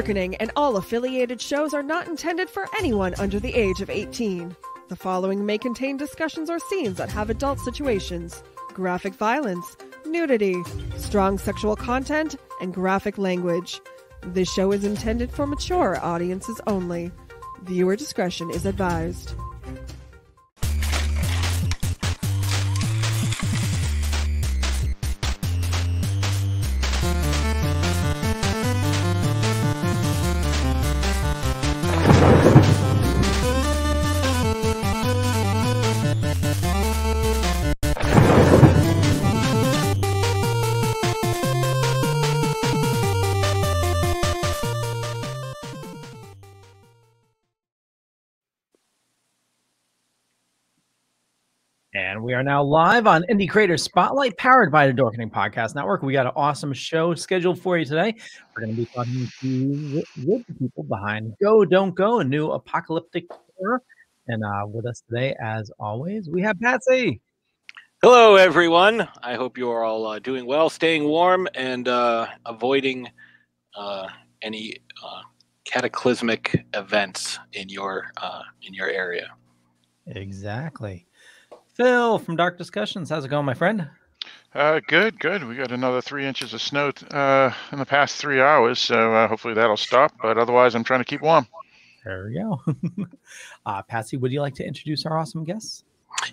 The Dorkening and all affiliated shows are not intended for anyone under the age of 18. The following may contain discussions or scenes that have adult situations, graphic violence, nudity, strong sexual content, and graphic language. This show is intended for mature audiences only. Viewer discretion is advised. We are now live on Indie Creator Spotlight, powered by the Dorkening Podcast Network. We got an awesome show scheduled for you today. We're going to be talking to with the people behind Go Don't Go, a new apocalyptic horror. And uh, with us today, as always, we have Patsy. Hello, everyone. I hope you are all uh, doing well, staying warm, and uh, avoiding uh, any uh, cataclysmic events in your uh, in your area. Exactly. Phil from Dark Discussions. How's it going, my friend? Uh, good, good. We got another three inches of snow uh, in the past three hours, so uh, hopefully that'll stop. But otherwise, I'm trying to keep warm. There we go. uh, Patsy, would you like to introduce our awesome guests?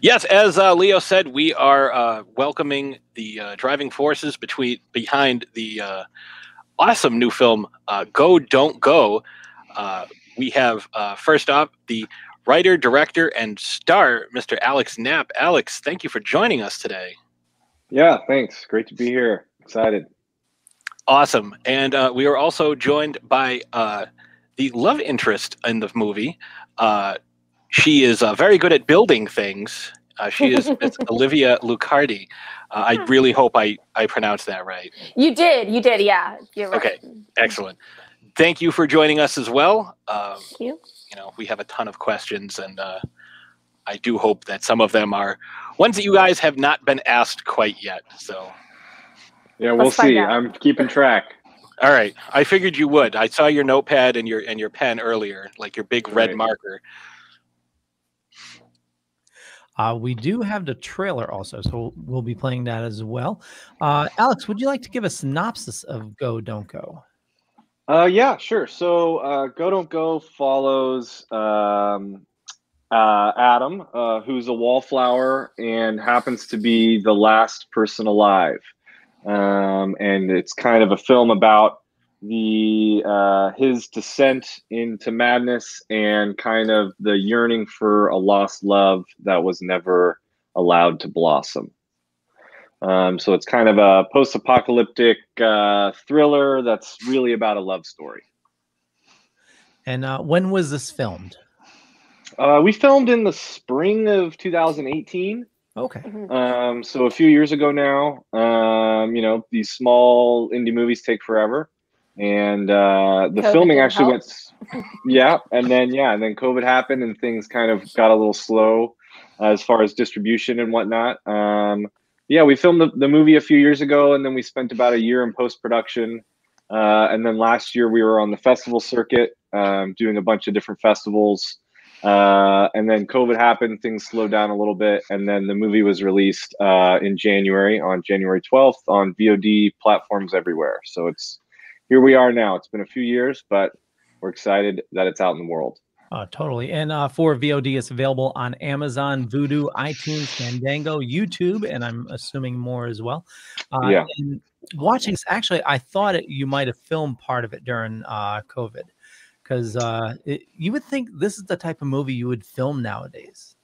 Yes, as uh, Leo said, we are uh, welcoming the uh, driving forces between behind the uh, awesome new film uh, "Go Don't Go." Uh, we have uh, first up the writer, director, and star, Mr. Alex Knapp. Alex, thank you for joining us today. Yeah, thanks. Great to be here. Excited. Awesome. And uh, we are also joined by uh, the love interest in the movie. Uh, she is uh, very good at building things. Uh, she is Miss Olivia Luccardi. Uh, I really hope I, I pronounced that right. You did. You did. Yeah. You're right. Okay, excellent. Thank you for joining us as well. Um, Thank you. You know, we have a ton of questions, and uh, I do hope that some of them are ones that you guys have not been asked quite yet. So, Yeah, we'll Let's see. out. I'm keeping track. all right, I figured you would. I saw your notepad and your and your pen earlier, like your big red Right. marker. Uh, we do have the trailer also, so we'll be playing that as well. Uh, Alex, would you like to give a synopsis of Go Don't Go? Uh, yeah, sure. So, uh, Go Don't Go follows um, uh, Adam, uh, who's a wallflower and happens to be the last person alive. Um, and it's kind of a film about the uh, his descent into madness and kind of the yearning for a lost love that was never allowed to blossom. Um, so it's kind of a post-apocalyptic uh, thriller that's really about a love story. And uh, when was this filmed? Uh, we filmed in the spring of 2018. Okay. Mhm. Um, so a few years ago now. Um, you know, these small indie movies take forever, and uh, the COVID filming actually help. went. Yeah, and then yeah, and then COVID happened, and things kind of got a little slow as far as distribution and whatnot. Um, yeah, we filmed the, the movie a few years ago, and then we spent about a year in post production. Uh, and then last year we were on the festival circuit, um, doing a bunch of different festivals. Uh, and then COVID happened, things slowed down a little bit, and then the movie was released uh, in January on January 12th on VOD platforms everywhere. So it's here we are now. It's been a few years, but we're excited that it's out in the world. Uh, totally. And uh, for VOD, it's available on Amazon, Vudu, iTunes, Fandango, YouTube, and I'm assuming more as well. Uh, Yeah. Watching actually, I thought it, you might have filmed part of it during uh, COVID because uh, you would think this is the type of movie you would film nowadays.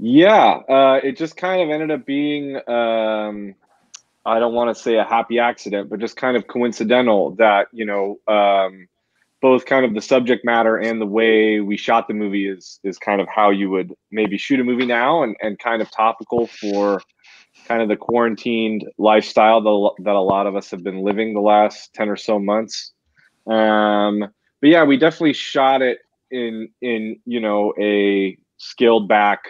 Yeah, uh, it just kind of ended up being, um, I don't want to say a happy accident, but just kind of coincidental that, you know, um, both kind of the subject matter and the way we shot the movie is is kind of how you would maybe shoot a movie now and, and kind of topical for kind of the quarantined lifestyle that, that a lot of us have been living the last 10 or so months. Um, but yeah, we definitely shot it in in you know a scaled back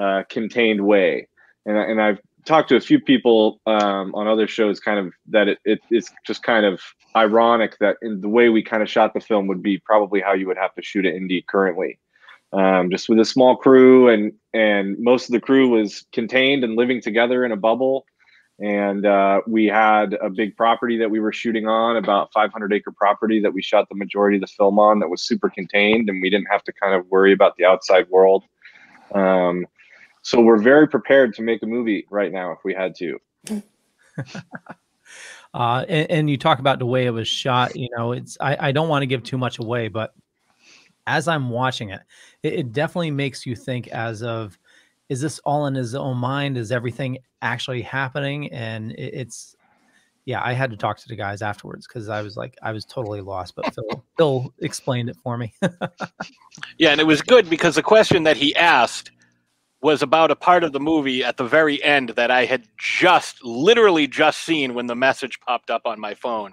uh, contained way. And, and I've talked to a few people um, on other shows, kind of that it, it it's just kind of ironic that in the way we kind of shot the film would be probably how you would have to shoot it indie currently. Um, just with a small crew and and most of the crew was contained and living together in a bubble. And uh, we had a big property that we were shooting on about 500 acre property that we shot the majority of the film on that was super contained and we didn't have to kind of worry about the outside world. Um, so we're very prepared to make a movie right now if we had to uh, and, and, you talk about the way it was shot you know it's i, I don't want to give too much away but as i'm watching it, it, it definitely makes you think as of is this all in his own mind? Is everything actually happening? And it, it's, yeah, I had to talk to the guys afterwards because I was like, I was totally lost. But Phil, Phil explained it for me. yeah, and it was good because the question that he asked was about a part of the movie at the very end that I had just, literally, just seen when the message popped up on my phone.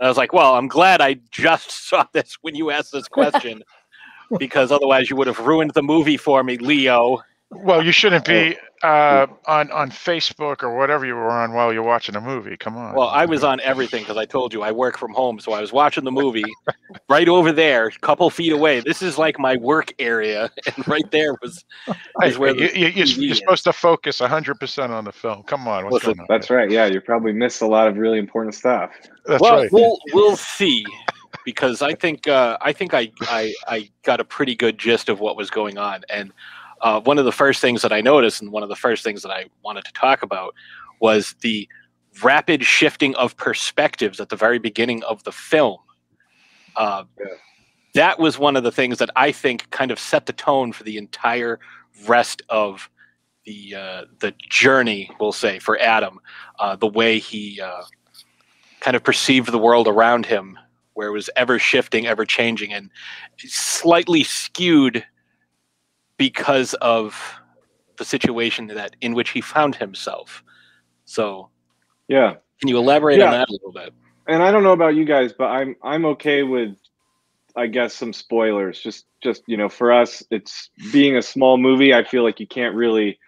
And I was like, well, I'm glad I just saw this when you asked this question because otherwise you would have ruined the movie for me, Leo. Well, you shouldn't be oh. uh, on on Facebook or whatever you were on while you're watching a movie. Come on. Well, I was on everything because I told you I work from home, so I was watching the movie right over there, a couple feet away. This is like my work area, and right there was is where you, you, you're, you're supposed to focus 100 percent on the film. Come on, what's Listen, on That's right. Yeah, you probably missed a lot of really important stuff. That's well, right. we'll we'll see because I think uh, I think I, I I got a pretty good gist of what was going on and uh, one of the first things that I noticed, and one of the first things that I wanted to talk about, was the rapid shifting of perspectives at the very beginning of the film. Uh, yeah. That was one of the things that I think kind of set the tone for the entire rest of the uh, the journey. We'll say for Adam, uh, the way he uh, kind of perceived the world around him, where it was ever shifting, ever changing, and slightly skewed because of the situation that in which he found himself. So, yeah, can you elaborate yeah. on that a little bit? And I don't know about you guys, but I'm I'm okay with, I guess, some spoilers. Just just you know, for us, it's being a small movie. I feel like you can't really.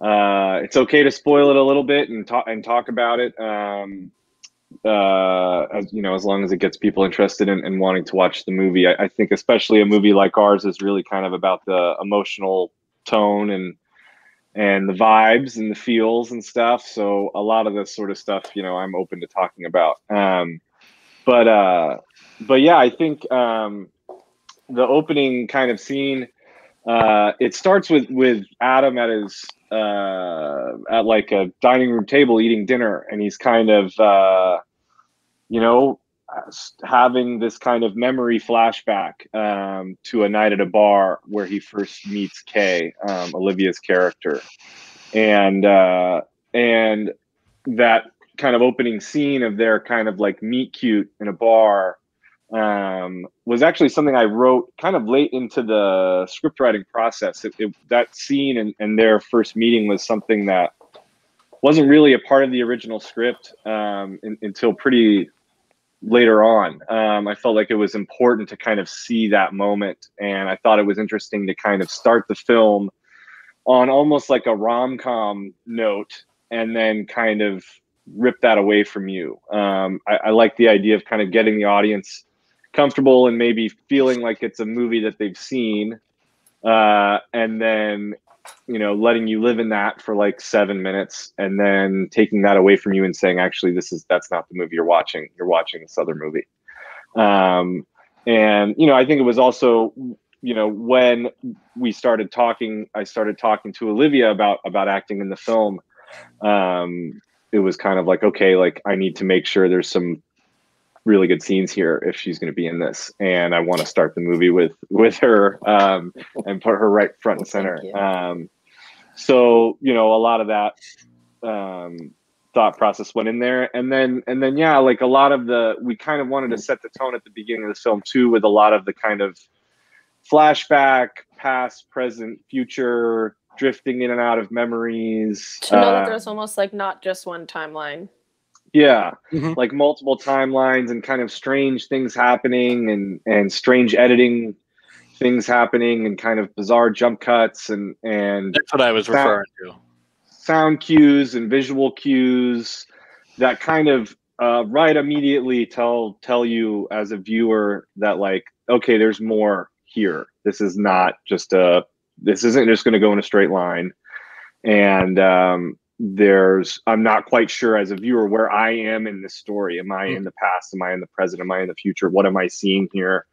Uh, it's okay to spoil it a little bit and talk and talk about it. Um, uh, as you know, as long as it gets people interested in, in wanting to watch the movie. I, I, think especially a movie like ours is really kind of about the emotional tone and and the vibes and the feels and stuff. So a lot of this sort of stuff, you know, I'm open to talking about. Um, but uh, but yeah, I think um, the opening kind of scene. Uh, it starts with with Adam at his uh, at like a dining room table eating dinner, and he's kind of, uh, you know, having this kind of memory flashback um, to a night at a bar where he first meets Kay, um, Olivia's character, and uh, and that kind of opening scene of their kind of like meet cute in a bar um, was actually something I wrote kind of late into the script writing process. It, it, that scene and, and, their first meeting was something that wasn't really a part of the original script um, in, until pretty later on. Um, I felt like it was important to kind of see that moment, and I thought it was interesting to kind of start the film on almost like a rom com note, and then kind of rip that away from you. Um, I, I like the idea of kind of getting the audience comfortable and maybe feeling like it's a movie that they've seen uh, and then you know letting you live in that for like seven minutes and then taking that away from you and saying actually this is that's not the movie you're watching. You're watching this other movie. Um, and you know i think it was also you know when we started talking i started talking to olivia about about acting in the film um, it was kind of like okay like i need to make sure there's some really good scenes here if she's going to be in this and i want to start the movie with with her um, and put her right front and center. um, so you know a lot of that um, thought process went in there and then and then yeah like a lot of the we kind of wanted to set the tone at the beginning of the film too with a lot of the kind of flashback past present future drifting in and out of memories to know uh, that there's almost like not just one timeline yeah, mm-hmm. like multiple timelines and kind of strange things happening and and strange editing things happening and kind of bizarre jump cuts and and that's what I was sound, referring to. Sound cues and visual cues that kind of uh, right immediately tell tell you as a viewer that like okay, there's more here. This is not just a this isn't just going to go in a straight line, and um, there's I'm not quite sure as a viewer where I am in this story. Am I in the past? Am I in the present? Am I in the future? What am I seeing here?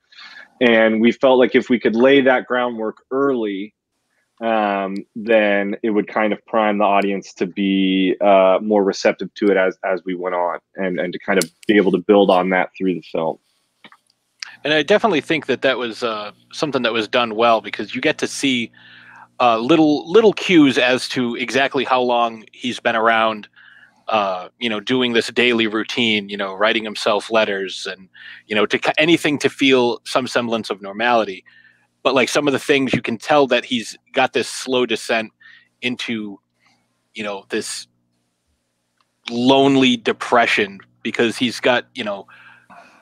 And we felt like if we could lay that groundwork early, um, then it would kind of prime the audience to be uh, more receptive to it as as we went on, and and to kind of be able to build on that through the film. And I definitely think that that was uh, something that was done well because you get to see uh, little little cues as to exactly how long he's been around. Uh, you know, doing this daily routine. You know, writing himself letters and you know to anything to feel some semblance of normality. But like some of the things, you can tell that he's got this slow descent into, you know, this lonely depression because he's got you know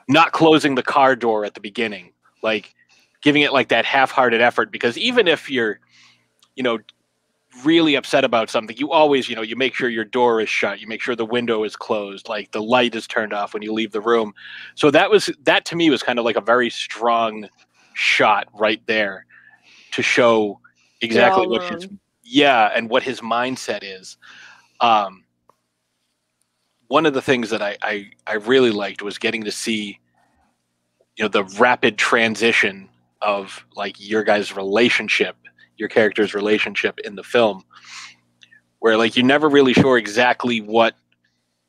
not closing the car door at the beginning, like giving it like that half-hearted effort. Because even if you're you know, really upset about something, you always, you know, you make sure your door is shut, you make sure the window is closed, like the light is turned off when you leave the room. So that was that to me was kind of like a very strong shot right there to show exactly what his yeah and what his mindset is. Um, one of the things that I, I I really liked was getting to see you know the rapid transition of like your guys' relationship your character's relationship in the film where like you're never really sure exactly what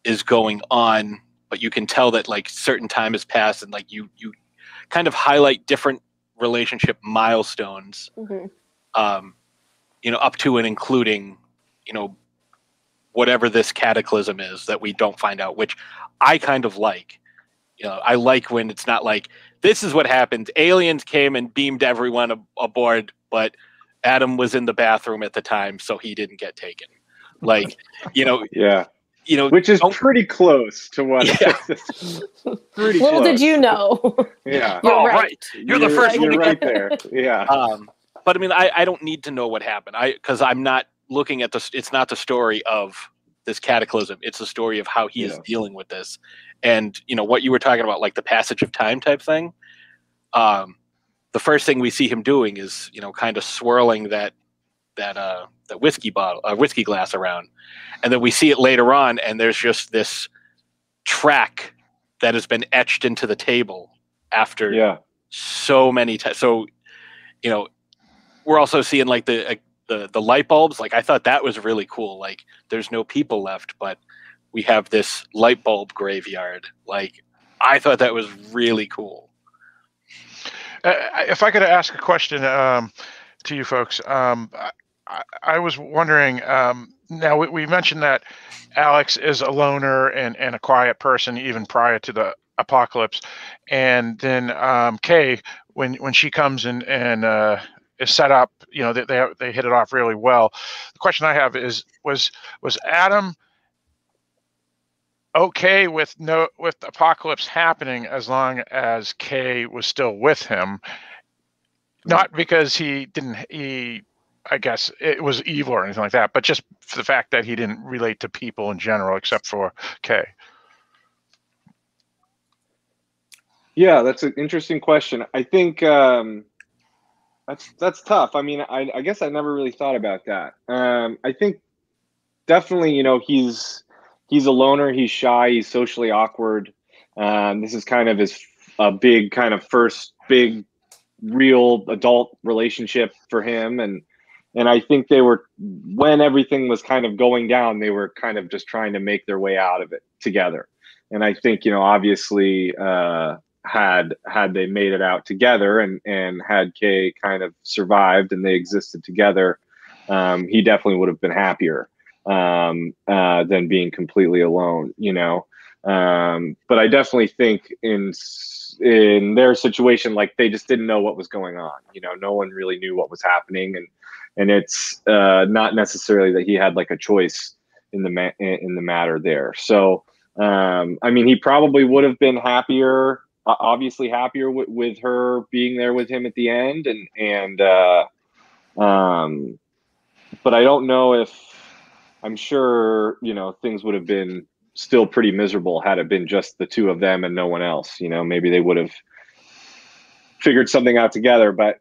is going on but you can tell that like certain time has passed and like you you kind of highlight different relationship milestones mm-hmm. um you know up to and including you know whatever this cataclysm is that we don't find out which i kind of like you know i like when it's not like this is what happened aliens came and beamed everyone ab- aboard but Adam was in the bathroom at the time, so he didn't get taken. Like, you know, yeah, you know, which is pretty close to what. Yeah. pretty. Little did you know. Yeah. You're oh, right. right. You're, you're, the first you're one. right there. Yeah. Um, but I mean, I, I don't need to know what happened. I because I'm not looking at the. It's not the story of this cataclysm. It's the story of how he yeah. is dealing with this, and you know what you were talking about, like the passage of time type thing. Um, the first thing we see him doing is you know kind of swirling that that uh that whiskey bottle uh, whiskey glass around. And then we see it later on and there's just this track that has been etched into the table after yeah. so many times so you know we're also seeing like the uh, the the light bulbs. Like i thought that was really cool. Like there's no people left but we have this light bulb graveyard. Like i thought that was really cool if I could ask a question um, to you folks, um, I, I, was wondering. Um, now we, we, mentioned that Alex is a loner and, and a quiet person even prior to the apocalypse, and then um, Kay, when when she comes in and uh, is set up, you know, they, they they hit it off really well. The question I have is was was Adam okay with no with apocalypse happening as long as Kay was still with him. Not because he didn't he I guess it was evil or anything like that, but just for the fact that he didn't relate to people in general except for Kay. Yeah, that's an interesting question. I think um, that's that's tough. I mean, I, I guess I never really thought about that. Um, I think definitely, you know, he's he's a loner. He's shy. He's socially awkward. Um, this is kind of his a big kind of first big real adult relationship for him and and I think they were when everything was kind of going down they were kind of just trying to make their way out of it together and I think you know obviously uh, had had they made it out together and and had Kay kind of survived and they existed together um, he definitely would have been happier um, uh, than being completely alone, you know. Um, but I definitely think in in their situation, like they just didn't know what was going on. You know, no one really knew what was happening, and and it's uh, not necessarily that he had like a choice in the ma- in the matter there. So, um, I mean, he probably would have been happier, obviously happier w- with her being there with him at the end, and and uh, um, but I don't know if I'm sure you know things would have been still pretty miserable had it been just the two of them and no one else. You know, maybe they would have figured something out together. But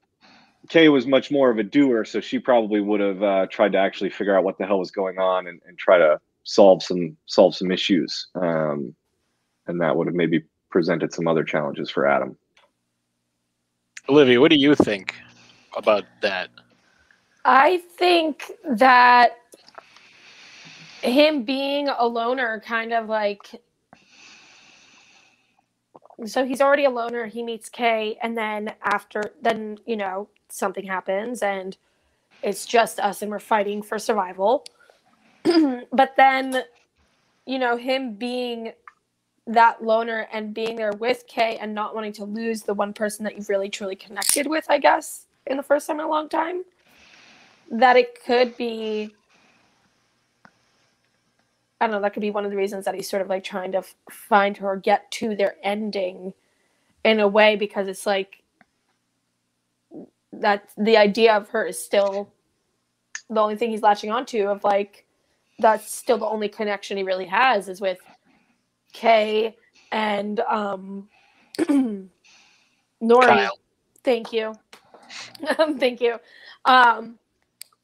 Kay was much more of a doer, so she probably would have uh, tried to actually figure out what the hell was going on and, and try to solve some solve some issues. Um, and that would have maybe presented some other challenges for Adam. Olivia, what do you think about that? I think that him being a loner kind of like so he's already a loner he meets kay and then after then you know something happens and it's just us and we're fighting for survival. But then you know him being that loner and being there with kay and not wanting to lose the one person that you've really truly connected with i guess in the first time in a long time that it could be I don't know, that could be one of the reasons that he's sort of like trying to f- find her, get to their ending in a way, because it's like that the idea of her is still the only thing he's latching onto of like that's still the only connection he really has is with Kay and um Nore. Kyle. Thank you. Thank you. Um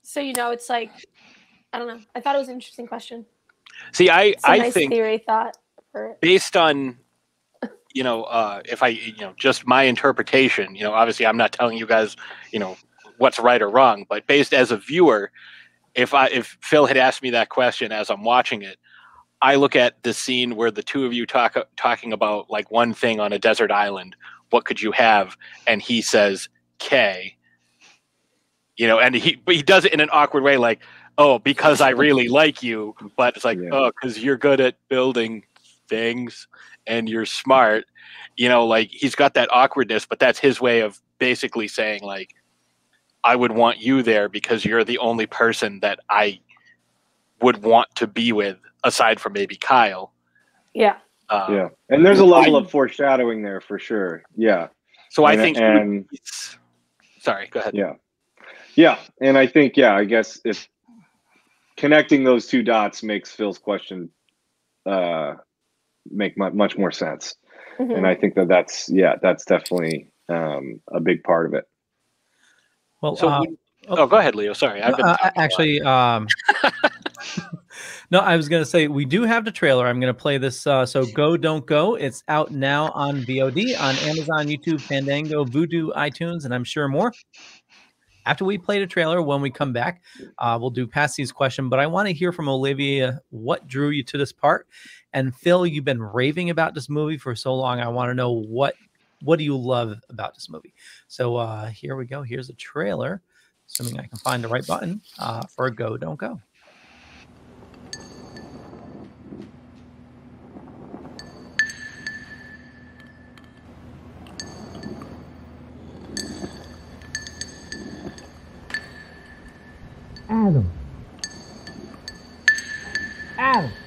so you know it's like I don't know. I thought it was an interesting question. See, I I nice think theory thought based on you know uh, if I you know just my interpretation. You know, obviously I'm not telling you guys you know what's right or wrong, but based as a viewer, if I if Phil had asked me that question as I'm watching it, I look at the scene where the two of you talk talking about like one thing on a desert island. What could you have? And he says Kay. You know, and he but he does it in an awkward way, like oh, because I really like you, but it's like, yeah. oh, because you're good at building things and you're smart. You know, like he's got that awkwardness, but that's his way of basically saying, like, I would want you there because you're the only person that I would want to be with aside from maybe Kyle. Yeah. Um, yeah. And there's a level I, of foreshadowing there for sure. Yeah. So and, I think and sorry, go ahead. Yeah. Yeah. And I think, yeah, I guess if connecting those two dots makes Phil's question uh, make much more sense. Mm-hmm. And I think that that's yeah, that's definitely um, a big part of it. Well, so uh, oh, go ahead, Leo. Sorry, I've been uh, actually. Um, no, I was going to say we do have the trailer. I'm going to play this. Uh, so go, don't go. It's out now on VOD on Amazon, YouTube, Fandango, Vudu, iTunes, and I'm sure more after we play the trailer, when we come back, uh, we'll do Patsy's question. But I want to hear from Olivia what drew you to this part. And Phil, you've been raving about this movie for so long. I want to know what what do you love about this movie? So uh, here we go. Here's a trailer, assuming I can find the right button uh, for go, don't go. Adam. Adam.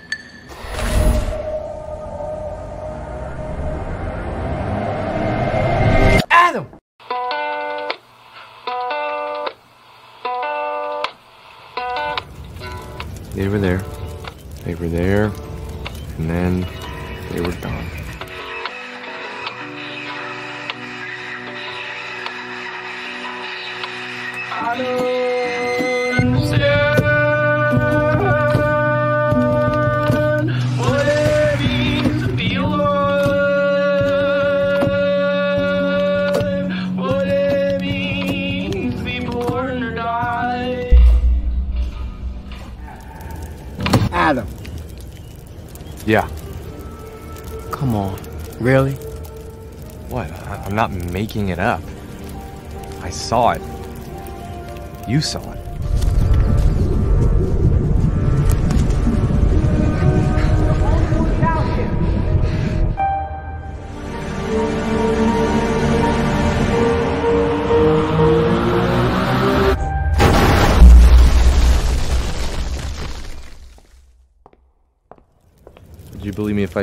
Yeah. Come on. Really? What? I- am not making it up. I saw it. You saw it.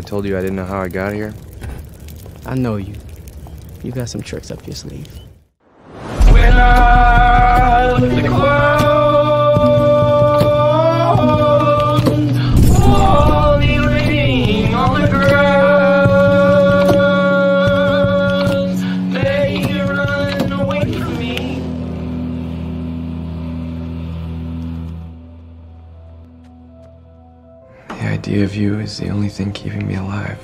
I told you I didn't know how I got here? I know you. You got some tricks up your sleeve. Of you is the only thing keeping me alive.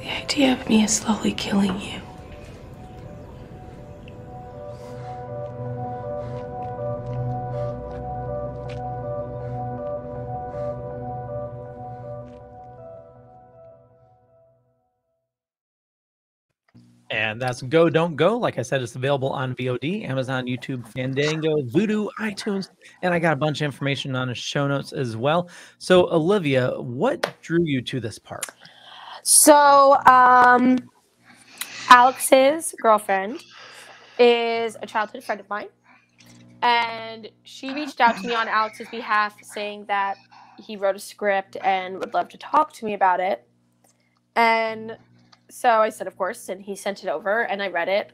The idea of me is slowly killing you. That's Go Don't Go. Like I said, it's available on VOD, Amazon, YouTube, Fandango, Vudu, iTunes, and I got a bunch of information on the show notes as well. So, Olivia, what drew you to this part? So, um, Alex's girlfriend is a childhood friend of mine, and she reached out to me on Alex's behalf, saying that he wrote a script and would love to talk to me about it. And so I said, of course, and he sent it over, and I read it,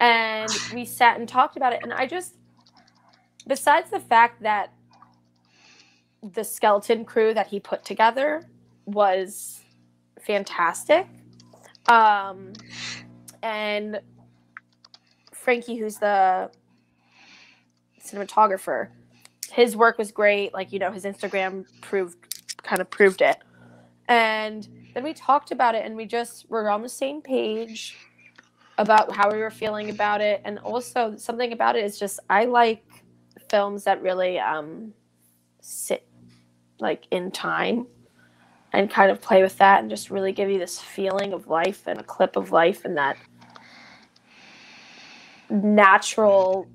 and we sat and talked about it, and I just, besides the fact that the skeleton crew that he put together was fantastic. Um, and Frankie, who's the cinematographer, his work was great. Like, you know, his Instagram proved kind of proved it. And then we talked about it and we just were on the same page about how we were feeling about it. And also something about it is just I like films that really um sit like in time and kind of play with that and just really give you this feeling of life and a clip of life and that natural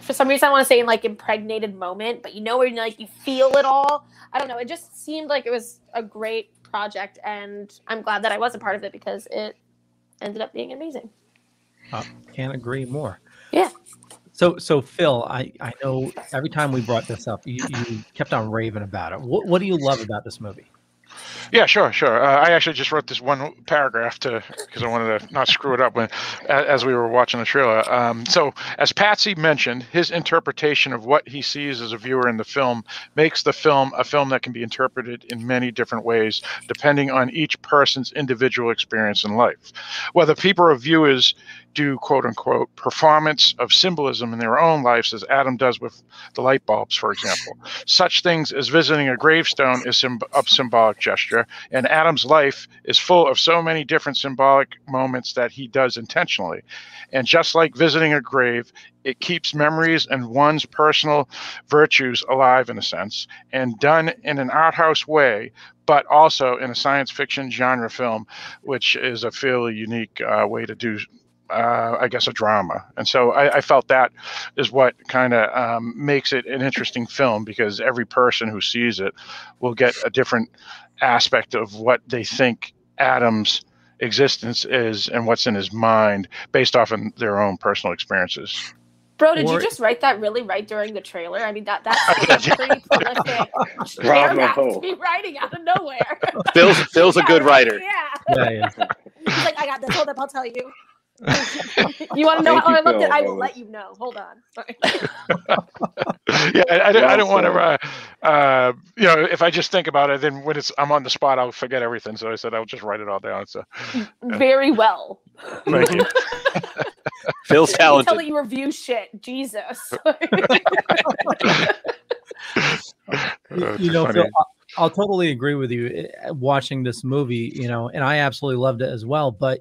for some reason I want to say in like impregnated moment, but you know where like you feel it all. I don't know. It just seemed like it was a great project, and I'm glad that I was a part of it because it ended up being amazing. Uh, can't agree more. Yeah. So, so Phil, I, I know every time we brought this up, you, you kept on raving about it. What, what do you love about this movie? Yeah, sure, sure. Uh, I actually just wrote this one paragraph to because I wanted to not screw it up when as we were watching the trailer. Um, so, as Patsy mentioned, his interpretation of what he sees as a viewer in the film makes the film a film that can be interpreted in many different ways, depending on each person's individual experience in life. Whether people or viewers do quote unquote performance of symbolism in their own lives, as Adam does with the light bulbs, for example. Such things as visiting a gravestone is symb- a symbolic gesture, and Adam's life is full of so many different symbolic moments that he does intentionally. And just like visiting a grave, it keeps memories and one's personal virtues alive in a sense, and done in an art house way, but also in a science fiction genre film, which is a fairly unique uh, way to do uh, I guess, a drama. And so I, I felt that is what kind of um, makes it an interesting film because every person who sees it will get a different aspect of what they think Adam's existence is and what's in his mind based off of their own personal experiences. Bro, did Or- you just write that really right during the trailer? I mean, that that's a pretty prolific Bravo. paragraph to be writing out of nowhere. Phil's Phil's a good writer. Yeah. Yeah, yeah. He's like, I got this. Hold up, I'll tell you. You want to know Thank how I looked Phil. at? I will let you know. Hold on. Sorry. yeah, I, I, don't- I don't want to, said. uh, uh, you know, if I just think about it, then when it's I'm on the spot, I'll forget everything. So I said I'll just write it all down. So Very well. thank you. Phil's You tell that you review shit. Jesus. Uh, you know. Phil, I'll, I'll totally agree with you. uh, Watching this movie, you know, and I absolutely loved it as well. But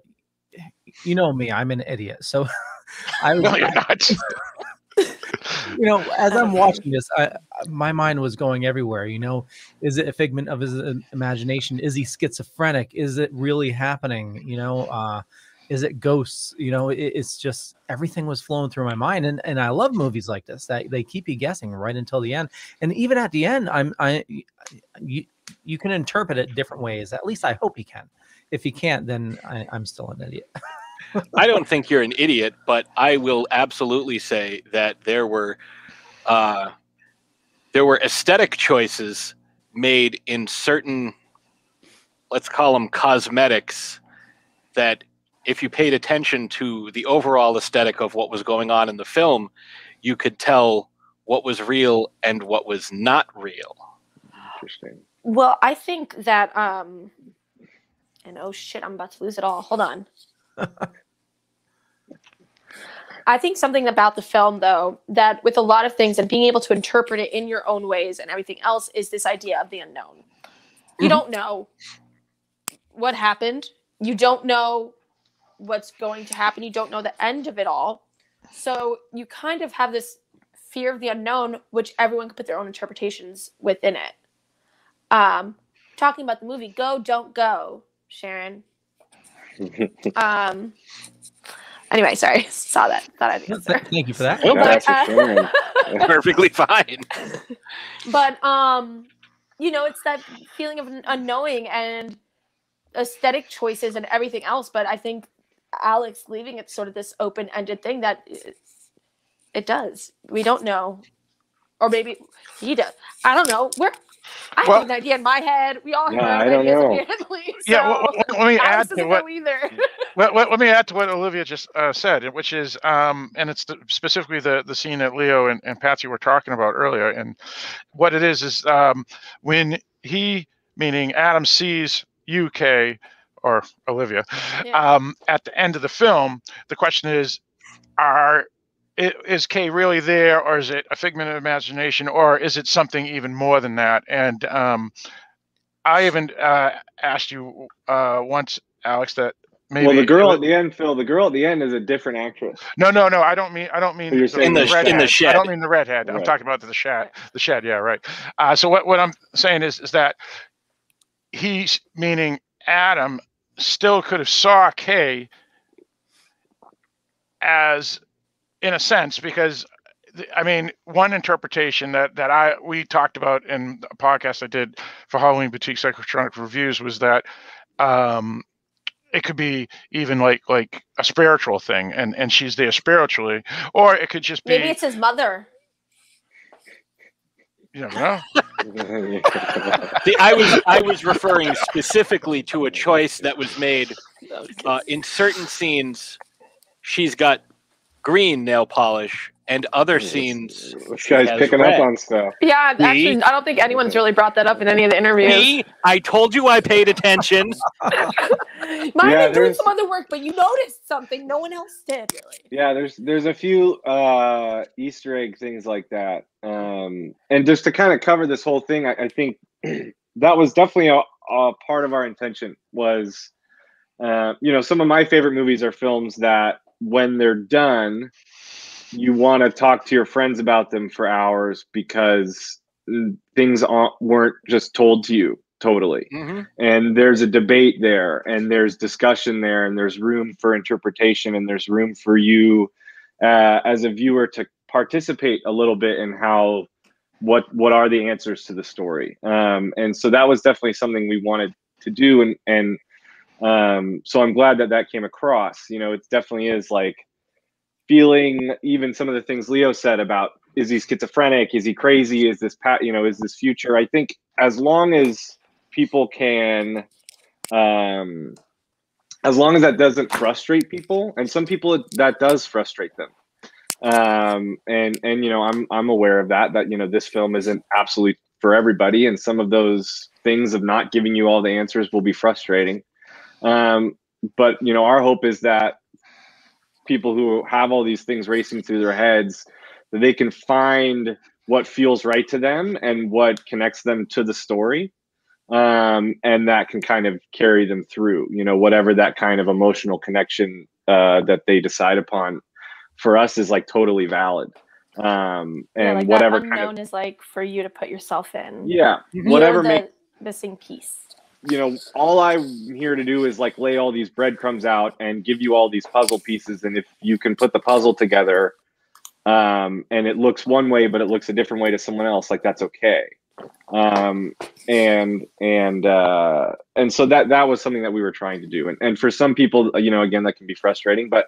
you know me, I'm an idiot. So I, no, you're not. you know, as I'm watching this, I, my mind was going everywhere. You know, is it a figment of his uh, imagination? Is he schizophrenic? Is it really happening? You know, uh, is it ghosts? You know, it, it's just everything was flowing through my mind, and and I love movies like this that they keep you guessing right until the end. And even at the end, I'm I you you can interpret it different ways. At least I hope you can. If you can't, then I, I'm still an idiot. I don't think you're an idiot, but I will absolutely say that there were uh, there were aesthetic choices made in certain, let's call them cosmetics, that if you paid attention to the overall aesthetic of what was going on in the film, you could tell what was real and what was not real. Interesting. well, I think that um and oh shit, I'm about to lose it all. Hold on. I think something about the film, though, that with a lot of things and being able to interpret it in your own ways and everything else is this idea of the unknown. You Mhm. don't know what happened. You don't know what's going to happen. You don't know the end of it all. So you kind of have this fear of the unknown, which everyone can put their own interpretations within it. Um, talking about the movie Go, Don't Go, Sharon. Um, anyway, sorry, saw that. Thought I'd answer. Thank you for that. Well, But, That's uh. Perfectly fine. but um you know it's that feeling of unknowing and aesthetic choices and everything else but i think alex leaving it sort of this open-ended thing that it, it does we don't know or maybe he does i don't know we're i Well- have an idea in my head we all have Yeah, our I don't ideas know. apparently, Yeah, so well, let me add to what either let, let, let me add to what Olivia just uh, said, which is, um, and it's the, specifically the the scene that Leo and, and Patsy were talking about earlier. And what it is is um, when he, meaning Adam, sees UK or Olivia Yeah. um, at the end of the film, the question is, are i- is Kay really there, or is it a figment of imagination, or is it something even more than that? And um, I even uh, asked you uh, once, Alex, that maybe well, the girl at the end, Phil. The girl at the end is a different actress. no, no, no. I don't mean. I don't mean So you're saying In the- redhead. in the I don't mean the redhead. I'm talking about the shed. The shed. Yeah, right. Uh, so what, what I'm saying is is that he's meaning Adam still could have saw Kay as in a sense because I mean one interpretation that that I we talked about in a podcast I did for Halloween Boutique Psychotronic Reviews was that um it could be even like like a spiritual thing and and she's there spiritually or it could just be maybe it's his mother you never know See, I was I was referring specifically to a choice that was made uh, in certain scenes. She's got green nail polish, and other scenes. This guy's has picking red. up on stuff. yeah Me? actually i don't think anyone's really brought that up in any of the interviews Me, I told you I paid attention. Might Yeah, have doing some other work, but you noticed something no one else did, really. Yeah, there's there's a few uh, Easter egg things like that, um, and just to kind of cover this whole thing, I, I think that was definitely a, a part of our intention. Was uh, you know some of my favorite movies are films that when they're done, you want to talk to your friends about them for hours because mm, things aren't, weren't just told to you totally Mhm. and there's a debate there and there's discussion there and there's room for interpretation and there's room for you uh, as a viewer to participate a little bit in how what what are the answers to the story um, and so that was definitely something we wanted to do and and um, so i'm glad that that came across. You know it definitely is like feeling even some of the things leo said about is he schizophrenic? Is he crazy? Is this pat you know is this future? I think as long as people can um as long as that doesn't frustrate people and some people that does frustrate them. Um and and you know i'm i'm aware of that that you know this film isn't absolutely for everybody and some of those things of not giving you all the answers will be frustrating um but you know our hope is that people who have all these things racing through their heads that they can find what feels right to them and what connects them to the story um, and that can kind of carry them through you know whatever that kind of emotional connection uh, that they decide upon for us is like totally valid um, and yeah, like whatever that kind of is like for you to put yourself in. yeah whatever the makes missing piece. You know, all I'm here to do is like lay all these breadcrumbs out and give you all these puzzle pieces. And if you can put the puzzle together, um, and it looks one way, but it looks a different way to someone else, like that's okay. Um, and and uh, and so that that was something that we were trying to do. And and for some people, you know, again, that can be frustrating, but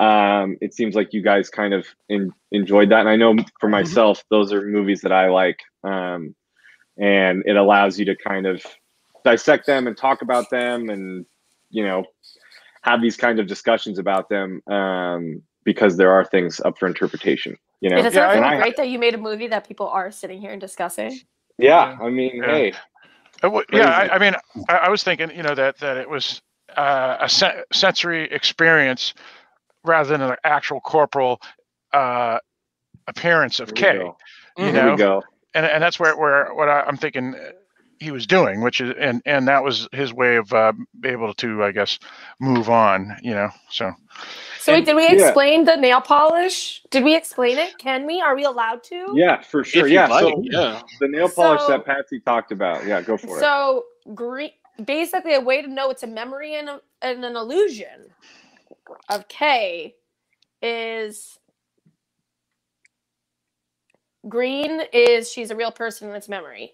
um, it seems like you guys kind of in, enjoyed that. And I know for myself, those are movies that I like. Um, and it allows you to kind of dissect them and talk about them and you know have these kind of discussions about them um, because there are things up for interpretation you know It doesn't Yeah, it feel I- great that you made a movie that people are sitting here and discussing. yeah i mean Yeah. hey Uh, yeah, I, I mean, I, I was thinking, you know, that that it was uh, a sen- sensory experience rather than an actual corporal uh, appearance of Kay. we Kay. go. You. There we know, go. and and that's where where what I, I'm thinking he was doing, which is and and that was his way of uh, be able to, I guess, move on. You know, so So wait, did we Yeah. explain the nail polish? Did we explain it? Can we? Are we allowed to? Yeah, for sure. Yeah. like, so yeah. the nail polish So- that Patsy talked about. Yeah, go for it. So green, basically, a way to know it's a memory and, a, and an illusion of Kay is green is she's a real person and it's memory.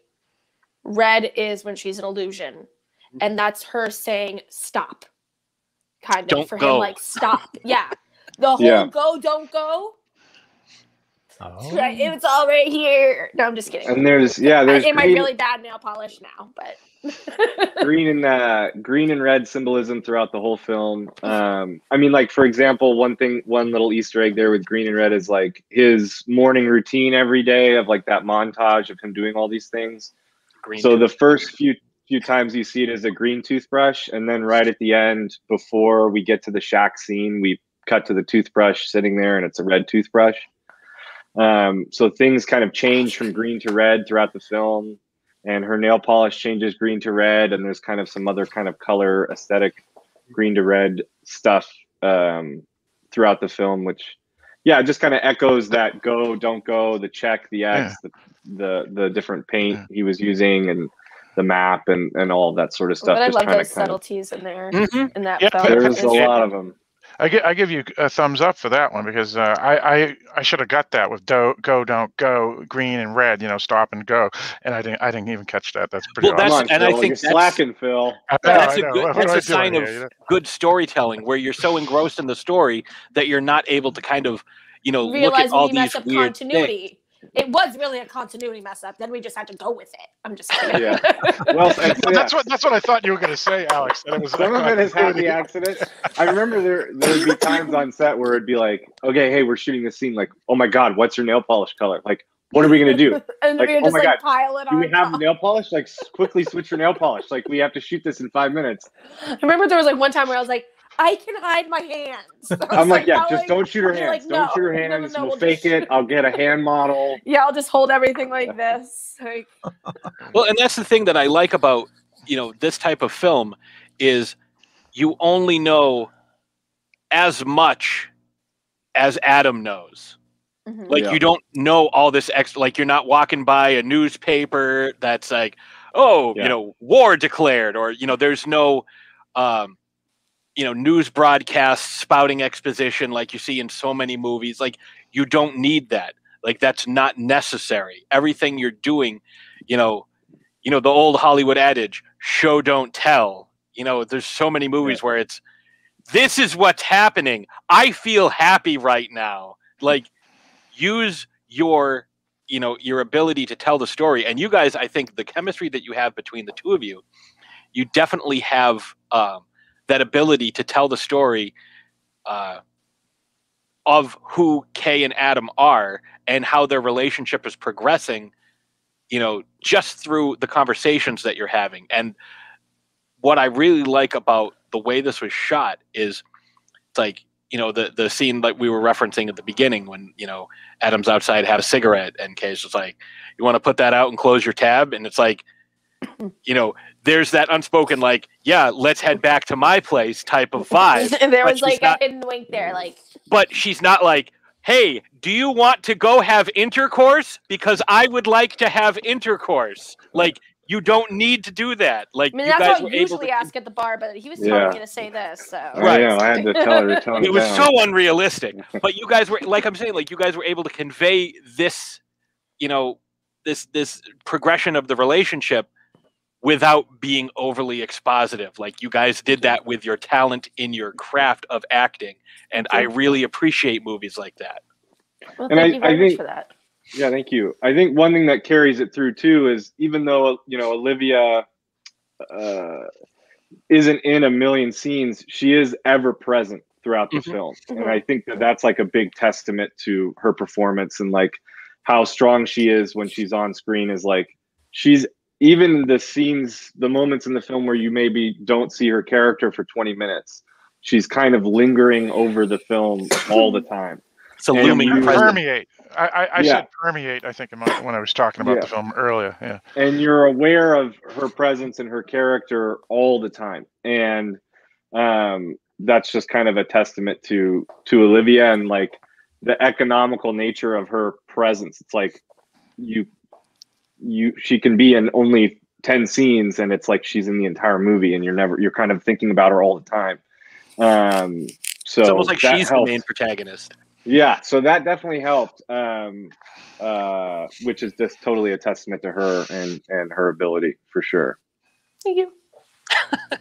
Red is when she's an illusion, and that's her saying stop, kind of Don't for go. him like stop. Yeah, the whole Yeah. go don't go. Oh. Right, it's all right here. No, I'm just kidding. And there's yeah, I there's am I green, really bad nail polish now, but green and uh, green and red symbolism throughout the whole film. Um, I mean, like for example, one thing, one little Easter egg there with green and red is like his morning routine every day of like that montage of him doing all these things. Green so the first few few times you see it as a green toothbrush, and then right at the end, before we get to the shack scene, we cut to the toothbrush sitting there, and it's a red toothbrush. Um, so things kind of change from green to red throughout the film, and her nail polish changes green to red, and there's kind of some other kind of color aesthetic green to red stuff um, throughout the film, which yeah, it just kind of echoes that go, don't go, the check, the X, the, the the different paint Yeah. he was using, and the map, and and all of that sort of stuff. but I just love those to kind of subtleties in there Mhm. in that Yeah, film. there's a lot of them. I give I give you a thumbs up for that one because uh, I I I should have got that with do, go don't go green and red you know stop and go and I didn't I didn't even catch that that's pretty Well, Come that's- on, and I think you're that's- slacking, Phil. I know, that's I a know. good What that's am I a sign of here, good storytelling where you're so engrossed in the story that you're not able to kind of you know look Realize at all these up weird things. Continuity. It was really a continuity mess up. Then we just had to go with it. I'm just kidding. Yeah. Well, so, Well, yeah, that's what that's what I thought you were going to say, Alex. That it was some of it is happy accident. I remember there there'd be times on set where it'd be like, okay, hey, we're shooting this scene. Like, oh my god, what's your nail polish color? Like, what are we gonna do? and Like, we were oh just my like God, pile it Do on. we have top. nail polish? Like, quickly switch your nail polish. Like, we have to shoot this in five minutes. I remember there was like one time where I was like, I can hide my hands. I was I'm like, yeah, just I- don't shoot her You're hands. like, don't shoot her no, no, hands. no, we'll, we'll fake it. I'll get a hand model. Yeah, I'll just hold everything like this. Like, Well, and that's the thing that I like about you know this type of film is you only know as much as Adam knows. mhm. Like Yeah. you don't know all this extra. Like you're not walking by a newspaper that's like, oh, Yeah. you know, war declared, or you know, there's no, um, you know, news broadcasts spouting exposition like you see in so many movies. Like you don't need that. Like that's not necessary. Everything you're doing, you know, you know the old Hollywood adage, "Show don't tell." You know, there's so many movies where it's, this is what's happening. I feel happy right now. Like use your you know your ability to tell the story and you guys i think the chemistry that you have between the two of you you definitely have um, that ability to tell the story uh, of who kay and adam are and how their relationship is progressing you know just through the conversations that you're having. And what i really like about the way this was shot is it's like you know the the scene like we were referencing at the beginning when you know Adam's outside had a cigarette and Kay's just like you want to put that out and close your tab? And it's like you know there's that unspoken like yeah let's head back to my place type of vibe And there was like not- a hidden wink there. Like, but she's not like hey do you want to go have intercourse because I would like to have intercourse like you don't need to do that like I mean, you that's guys what I were usually to ask at the bar, but he was Yeah. telling me to say this. So, I know. I had to tell her to tone it it was down. so unrealistic but you guys were like i'm saying like you guys were able to convey this you know this this progression of the relationship without being overly expositive like you guys did that with your talent in your craft of acting and i really appreciate movies like that well, And thank I- you very I much think- for that. Yeah, thank you. I think one thing that carries it through too is even though you know Olivia uh, isn't in a million scenes, she is ever present throughout the Mhm. film, and Mhm. I think that that's like a big testament to her performance and like how strong she is when she's on screen. Is like she's even the scenes, the moments in the film where you maybe don't see her character for twenty minutes. she's kind of lingering over the film all the time. It's a And looming you- permeate. I, I, I Yeah. said permeate. I think in my, when I was talking about Yeah. the film earlier. Yeah. and you're aware of her presence and her character all the time and um that's just kind of a testament to to olivia and like the economical nature of her presence it's like you you she can be in only 10 scenes and it's like she's in the entire movie and you're never you're kind of thinking about her all the time um so It's almost like that she's helps. the main protagonist. Yeah, so that definitely helped, um, uh, which is just totally a testament to her and and her ability for sure. Thank you.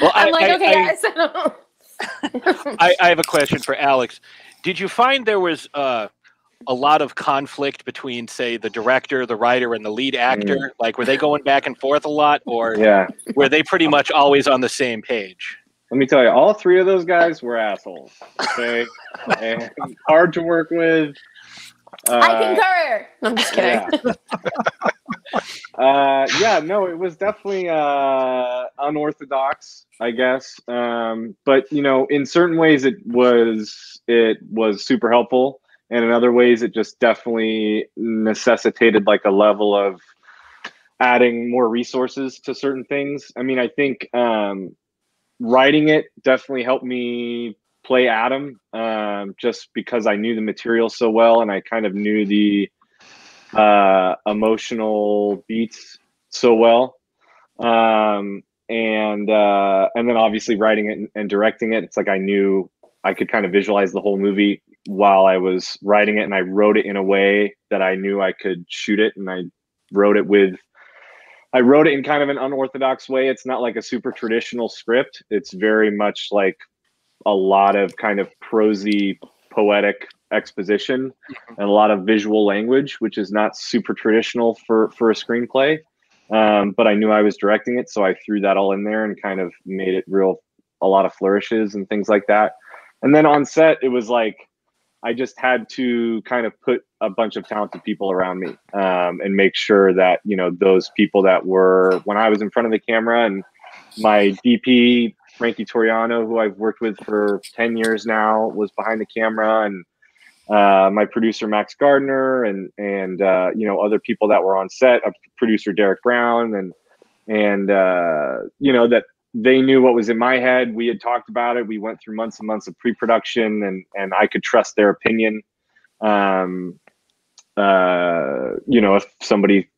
Well, I, I'm like, I- okay, I- guys. I, I have a question for Alex. Did you find there was uh, a lot of conflict between, say, the director, the writer, and the lead actor? Like, were they going back and forth a lot, or Yeah, were they pretty much always on the same page? let me tell you, all three of those guys were assholes. Okay, and hard to work with. Uh, I concur. No, I'm just kidding. Yeah. uh, yeah, no, it was definitely uh, unorthodox, I guess. Um, but you know, in certain ways, it was it was super helpful, and in other ways, it just definitely necessitated like a level of adding more resources to certain things. I mean, I think um, writing it definitely helped me play Adam, um, just because I knew the material so well, and I kind of knew the uh, emotional beats so well. Um, and uh, and then obviously writing it and, and directing it, it's like I knew I could kind of visualize the whole movie while I was writing it, and I wrote it in a way that I knew I could shoot it, and I wrote it with. I wrote it in kind of an unorthodox way. It's not like a super traditional script. It's very much like a lot of kind of prosy, poetic exposition and a lot of visual language, which is not super traditional for for a screenplay. Um, but I knew I was directing it, so I threw that all in there and kind of made it real, a lot of flourishes and things like that. And then on set, it was like I just had to kind of put a bunch of talented people around me um, and make sure that you know those people that were when I was in front of the camera and my DP Frankie Toriano, who I've worked with for ten years now, was behind the camera and uh, my producer Max Gardner and and uh, you know other people that were on set, uh, producer Derek Brown and and uh, you know that they knew what was in my head. We had talked about it. We went through months and months of pre-production, and and I could trust their opinion. Um, uh, you know, if somebody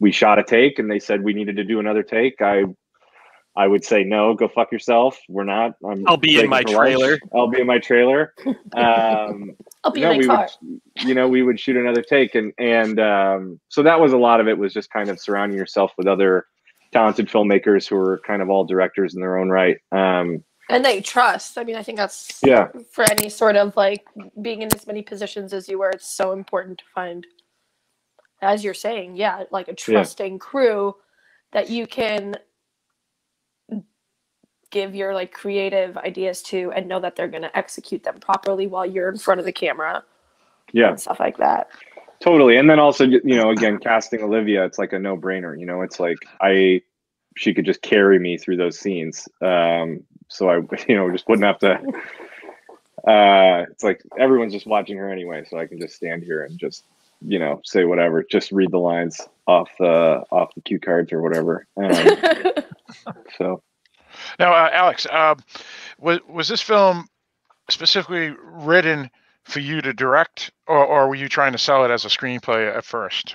we shot a take and they said we needed to do another take, I I would say no, go fuck yourself. We're not. I'm I'll be in my for lunch. trailer. I'll be in my trailer. Um, I'll be no, in we my car. would, you know, we would shoot another take, and and um, so that was a lot of it was just kind of surrounding yourself with other talented filmmakers who are kind of all directors in their own right. Um, and that you trust. I mean, I think that's yeah, for any sort of like being in as many positions as you were. It's so important to find, as you're saying, yeah, like a trusting crew that you can give your like creative ideas to and know that they're going to execute them properly while you're in front of the camera yeah, and stuff like that. Totally. And then also, you know, again, casting Olivia, it's like a no brainer. You know, it's like I, she could just carry me through those scenes. Um, so I, you know, just wouldn't have to. Uh, it's like everyone's just watching her anyway, so I can just stand here and just, you know, say whatever, just read the lines off the off the cue cards or whatever. Um, so. Now, uh, Alex, uh, was was this film specifically written for you to direct, or, or were you trying to sell it as a screenplay at first?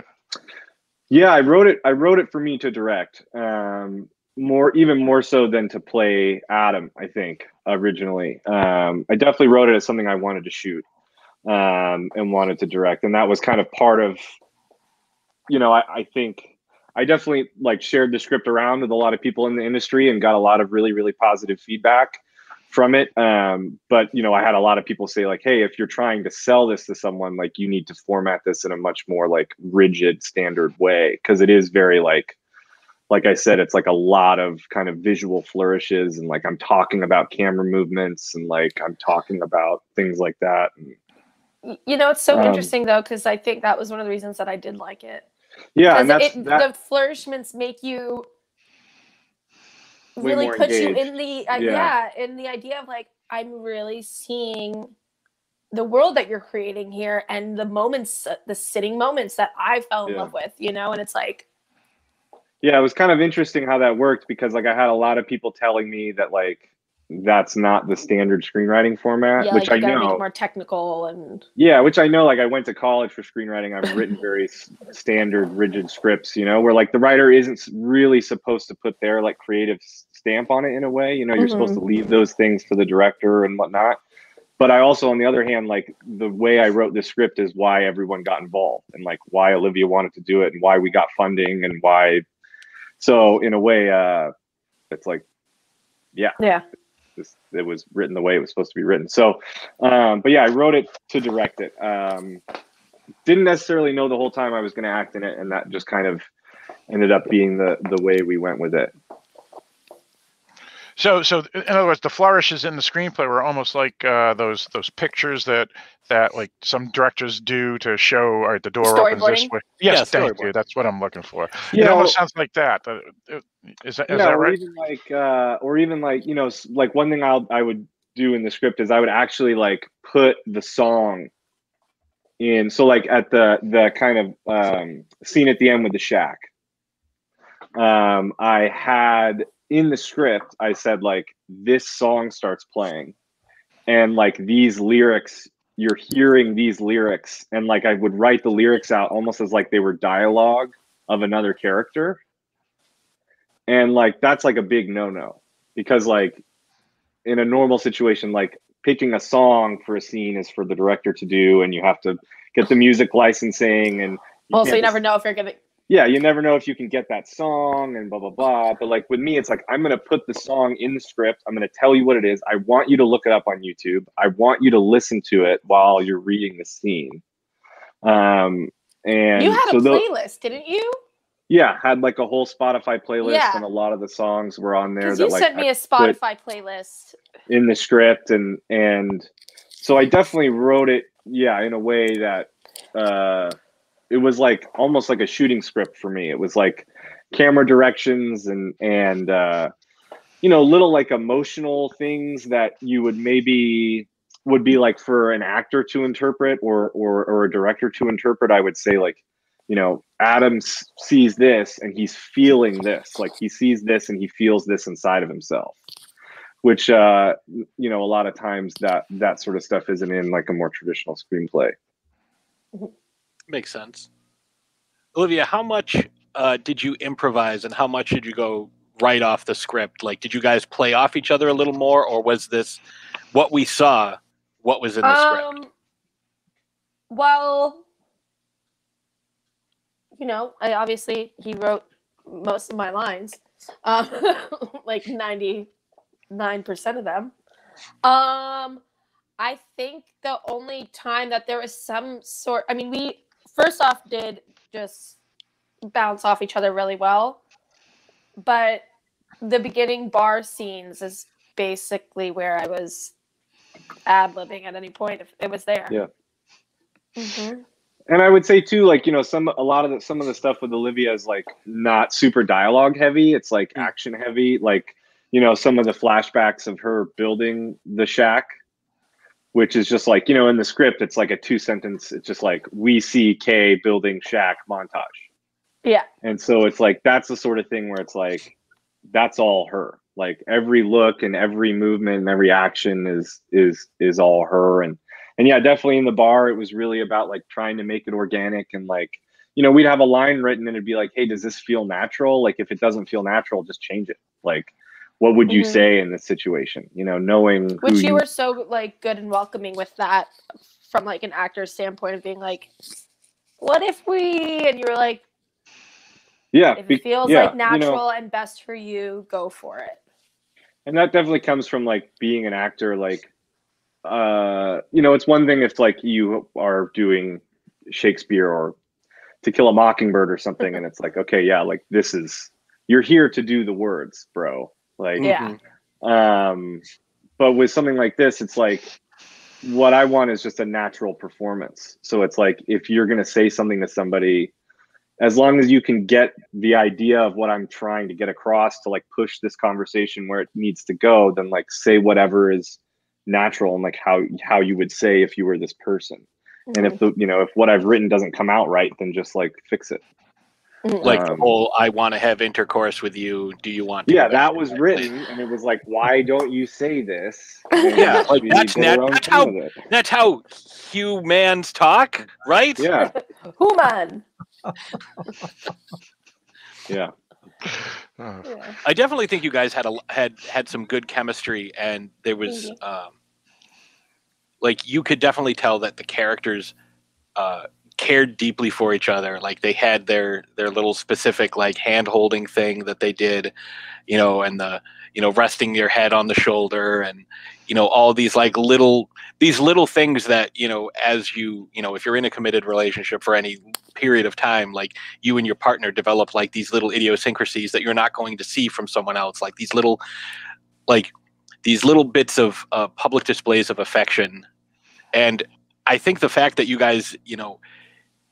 Yeah, I wrote it. I wrote it for me to direct. Um, more, even more so than to play Adam. I think originally. Um, I definitely wrote it as something I wanted to shoot um, and wanted to direct, and that was kind of part of. You know, I, I think I definitely like shared the script around with a lot of people in the industry and got a lot of really, really positive feedback from it. Um, but you know, I had a lot of people say like, "Hey, if you're trying to sell this to someone, like you need to format this in a much more like rigid, standard way because it is very like." Like I said, it's like a lot of kind of visual flourishes, and like I'm talking about camera movements, and like I'm talking about things like that. And, you know, it's so Um, interesting though because I think that was one of the reasons that I did like it. yeah, and that's it, that. the flourishments make you really more put you in the uh, Yeah. yeah. in the idea of like I'm really seeing the world that you're creating here and the moments, uh, the sitting moments that I fell in Yeah. love with, you know, and it's like, Yeah, it was kind of interesting how that worked because like I had a lot of people telling me that like that's not the standard screenwriting format, yeah, which like I know. more technical and Yeah, which I know. Like I went to college for screenwriting. I've written very standard, rigid scripts. You know, where like the writer isn't really supposed to put their like creative stamp on it in a way. You know, you're supposed to leave those things to the director and whatnot. But I also, on the other hand, like the way I wrote the script is why everyone got involved and like why Olivia wanted to do it and why we got funding and why. So in a way, uh, it's like, yeah, yeah. This, it was written the way it was supposed to be written. So, um, but yeah, I wrote it to direct it. Um, didn't necessarily know the whole time I was going to act in it, and that just kind of ended up being the the way we went with it. So, so in other words, the flourishes in the screenplay were almost like uh, those those pictures that that like some directors do to show. All right, the door opens this way. Yes, Yeah, thank you. That's what I'm looking for. You it know- almost sounds like that. Is that is yeah, that or right? even like, uh, or even like, you know, like one thing I'll I would do in the script is I would actually like put the song in. So like at the the kind of um, scene at the end with the shack, um, I had in the script I said like this song starts playing, and like these lyrics you're hearing these lyrics. And like I would write the lyrics out almost as like they were dialogue of another character. And like that's like a big no-no. Because like in a normal situation like picking a song for a scene is for the director to do and you have to get the music licensing and Also, can't you just- never know if you're gonna. Yeah you never know if you can get that song and blah blah blah but like with me it's like i'm going to put the song in the script i'm going to tell you what it is i want you to look it up on youtube i want you to listen to it while you're reading the scene um and you had a so tho- playlist, didn't you? yeah had like a whole spotify playlist Yeah. and a lot of the songs were on there that you like sent me a Spotify playlist. in the script and and so I definitely wrote it yeah in a way that uh it was like almost like a shooting script for me. It was like camera directions and and uh you know little like emotional things that you would maybe would be like for an actor to interpret or or or a director to interpret I would say like you know Adam sees this and he's feeling this. Like he sees this and he feels this inside of himself which uh you know a lot of times that that sort of stuff isn't in like a more traditional screenplay Makes sense. Olivia, how much uh, did you improvise and how much did you go right off the script? Like, did you guys play off each other a little more, or was this what we saw? What was in the script? Um, well, you know, I obviously he wrote most of my lines, um, like ninety nine percent of them. Um, I think the only time that there was some sort, I mean, we first off did just bounce off each other really well, but the beginning bar scenes is basically where I was ad libbing at any point if it was there. Yeah. Mhm. and i would say too like you know some a lot of the some of the stuff with olivia is like not super dialogue heavy it's like action heavy like you know some of the flashbacks of her building the shack which is just like you know in the script it's like a two sentence it's just like we see kay building shack montage. Yeah. and so it's like that's the sort of thing where it's like that's all her. Like every look and every movement and every action is is is all her. And and yeah definitely in the bar it was really about like trying to make it organic and like you know we'd have a line written and it'd be like hey does this feel natural? Like if it doesn't feel natural just change it. Like what would you Mhm. say in this situation you know knowing who Which you were so like good and welcoming with that from like an actor's standpoint of being like, what if we and you were like, yeah if it feels yeah, like you know, natural and best for you, go for it. and that definitely comes from like being an actor like uh you know it's one thing if like you are doing shakespeare or to kill a mockingbird or something and it's like okay yeah like this is you're here to do the words bro like Yeah. um but with something like this it's like what i want is just a natural performance so it's like if you're going to say something to somebody as long as you can get the idea of what i'm trying to get across to like push this conversation where it needs to go then like say whatever is natural and like how how you would say if you were this person. And Mm-hmm. if the you know if what I've written doesn't come out right, then just like fix it. Mhm. Like the Um, whole "I want to have intercourse with you." Do you want? to Yeah, that was intercourse?" written, and it was like, why don't you say this? And Yeah, like, that's nat- that's how- That's how humans talk, right? Yeah, Human. yeah. Uh, Yeah. I definitely think you guys had a had had some good chemistry, and there was um, like you could definitely tell that the characters uh, cared deeply for each other. Like they had their their little specific like hand holding thing that they did, you know, and the you know resting your head on the shoulder, and you know all these like little these little things that you know as you you know if you're in a committed relationship for any period of time like you and your partner develop like these little idiosyncrasies that you're not going to see from someone else like these little like these little bits of uh, public displays of affection and i think the fact that you guys you know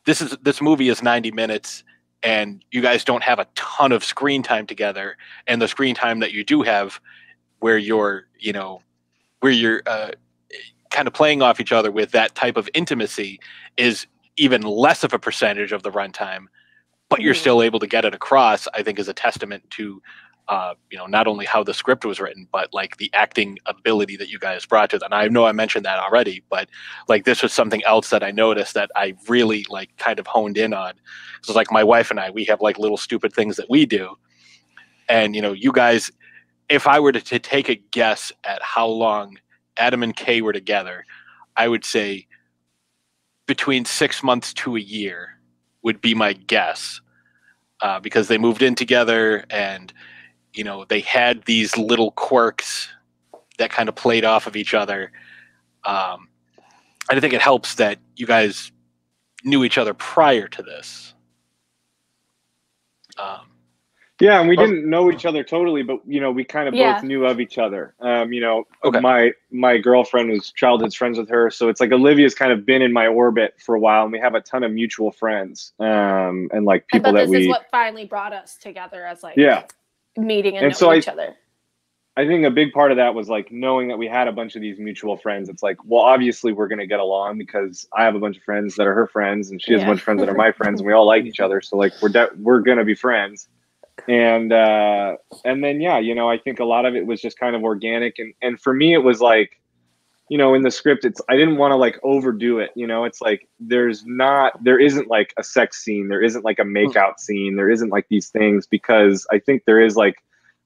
this is this movie is 90 minutes and you guys don't have a ton of screen time together and the screen time that you do have where you're you know where you're uh, kind of playing off each other with that type of intimacy is even less of a percentage of the runtime, but you're Mhm. still able to get it across. I think is a testament to, uh, you know, not only how the script was written, but like the acting ability that you guys brought to it. And I know I mentioned that already, but like this was something else that I noticed that I really like kind of honed in on. So like my wife and I, we have like little stupid things that we do, and you know, you guys, if I were to, to take a guess at how long Adam and Kay were together, I would say between six months to a year would be my guess uh, because they moved in together and you know they had these little quirks that kind of played off of each other um, and i think it helps that you guys knew each other prior to this um, Yeah, and we Well- didn't know each other totally, but you know, we kind of Yeah. both knew of each other. Um, you know, Okay. my my girlfriend was childhood friends with her, so it's like Olivia's kind of been in my orbit for a while, and we have a ton of mutual friends, um, and like people but that this we. is what finally brought us together as like Yeah. Meeting and, And knowing so I- each other. I think a big part of that was like knowing that we had a bunch of these mutual friends. It's like, well, obviously we're gonna get along because I have a bunch of friends that are her friends, and she has Yeah. a bunch of friends that are my friends, and we all like each other. So like we're de- we're gonna be friends. And uh, and then yeah, you know, I think a lot of it was just kind of organic, and and for me it was like, you know, in the script, it's I didn't want to like overdo it. You know, it's like there's not there isn't like a sex scene, there isn't like a makeout scene, there isn't like these things because I think there is like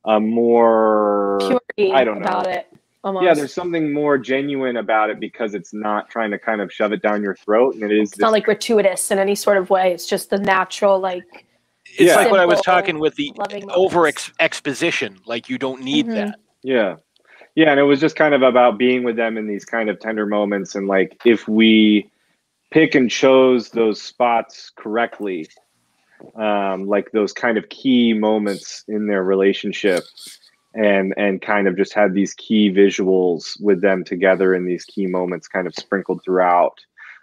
a more Purity I don't know. about it. Almost. yeah, there's something more genuine about it because it's not trying to kind of shove it down your throat, and it is. it's not like gratuitous in any sort of way. It's just the natural, like it's Yeah. like what i was talking with the over ex- exposition like you don't need Mhm. that yeah, yeah, and it was just kind of about being with them in these kind of tender moments, and like if we pick and chose those spots correctly, um, like those kind of key moments in their relationship, and and kind of just had these key visuals with them together in these key moments, kind of sprinkled throughout.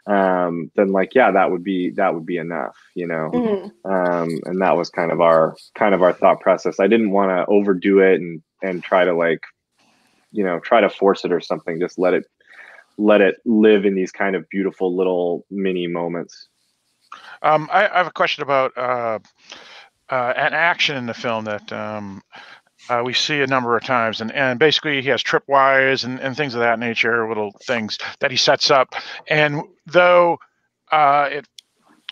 Um, then like yeah, that would be that would be enough, you know. mhm. um, and that was kind of our kind of our thought process. I didn't want to overdo it and and try to like, you know, try to force it or something. Just let it let it live in these kind of beautiful little mini moments. Um, I, I have a question about uh, uh, an action in the film that um, uh, we see a number of times, and, and basically he has tripwires and, and things of that nature, little things that he sets up. And though uh, it,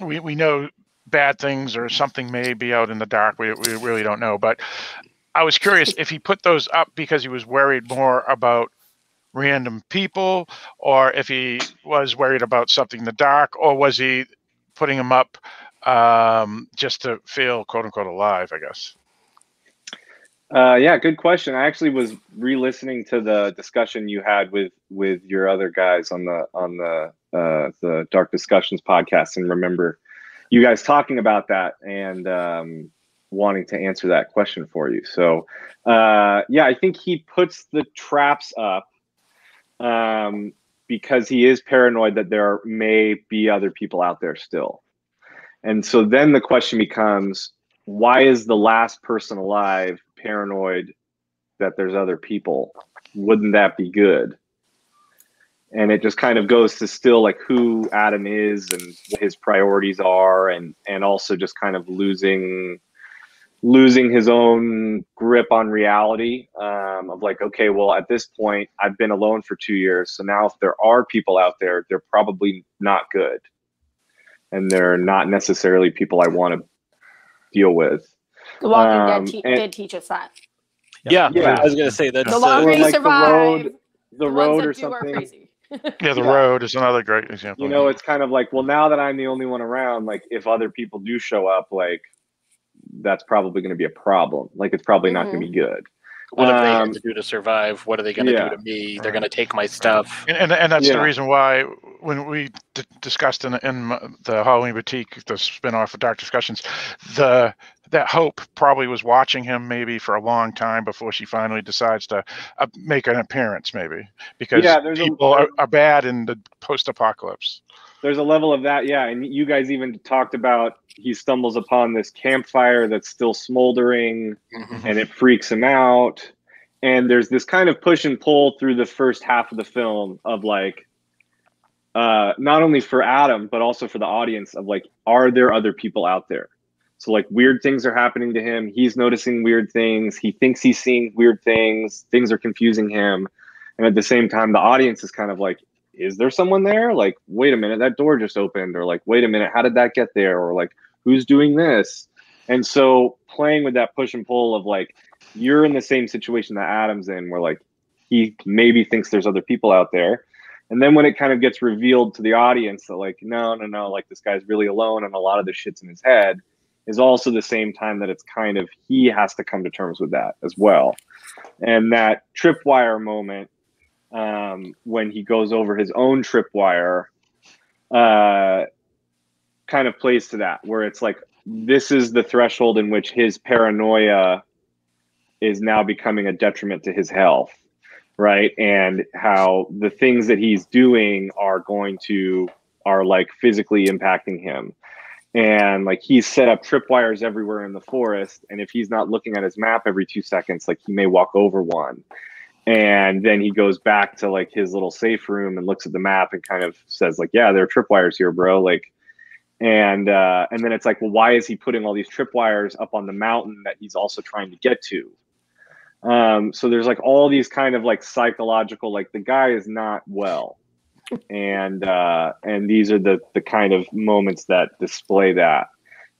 we we know bad things or something may be out in the dark, we we really don't know. But I was curious if he put those up because he was worried more about random people, or if he was worried about something in the dark, or was he putting them up um, just to feel quote unquote alive, I guess. Uh, yeah, good question. I actually was re-listening to the discussion you had with with your other guys on the on the uh, the Dark Discussions podcast, and remember you guys talking about that and um, wanting to answer that question for you. So, uh, yeah, I think he puts the traps up um, because he is paranoid that there may be other people out there still. And so then the question becomes why is the last person alive paranoid that there's other people? Wouldn't that be good? and it just kind of goes to still like who Adam is and what his priorities are, and and also just kind of losing losing his own grip on reality um, of like okay well at this point i've been alone for two years so now if there are people out there they're probably not good and they're not necessarily people i want to deal with The Walking Um, Dead te- and- did teach us that. Yeah, Yeah. I was gonna say that. The longer or you like the survive, road the, the road ones or that do are something crazy. Yeah, the Yeah. road is another great example. you know it's kind of like well now that i'm the only one around like if other people do show up like that's probably going to be a problem like it's probably not going to be good what have they going to do to survive? What are they gonna yeah. do to me? They're gonna take my stuff. And, and, and that's the reason why when we d- discussed in, in the Halloween boutique, the spin-off of Dark Discussions, the that Hope probably was watching him maybe for a long time before she finally decides to uh, make an appearance, maybe because Yeah, there's a- people are, are bad in the post-apocalypse. there's a level of that yeah and you guys even talked about he stumbles upon this campfire that's still smoldering Mhm. and it freaks him out. And there's this kind of push and pull through the first half of the film of like uh not only for adam but also for the audience of like are there other people out there? So like weird things are happening to him. He's noticing weird things. He thinks he's seeing weird things. Things are confusing him. And at the same time the audience is kind of like is there someone there? Like wait a minute that door just opened or like wait a minute how did that get there? Or like who's doing this? And so playing with that push and pull of like you're in the same situation that adam's in where like he maybe thinks there's other people out there. And then when it kind of gets revealed to the audience that like no no no like this guy's really alone and a lot of the shit's in his head is also the same time that it's kind of he has to come to terms with that as well. And that tripwire moment um, when he goes over his own tripwire uh, kind of plays to that where it's like this is the threshold in which his paranoia is now becoming a detriment to his health right? And how the things that he's doing are going to are like physically impacting him. And like he's set up tripwires everywhere in the forest and if he's not looking at his map every two seconds like he may walk over one and then he goes back to like his little safe room and looks at the map and kind of says like yeah there are tripwires here bro like and uh and then it's like well why is he putting all these tripwires up on the mountain that he's also trying to get to? Um so there's like all these kind of like psychological like the guy is not well. And uh and these are the the kind of moments that display that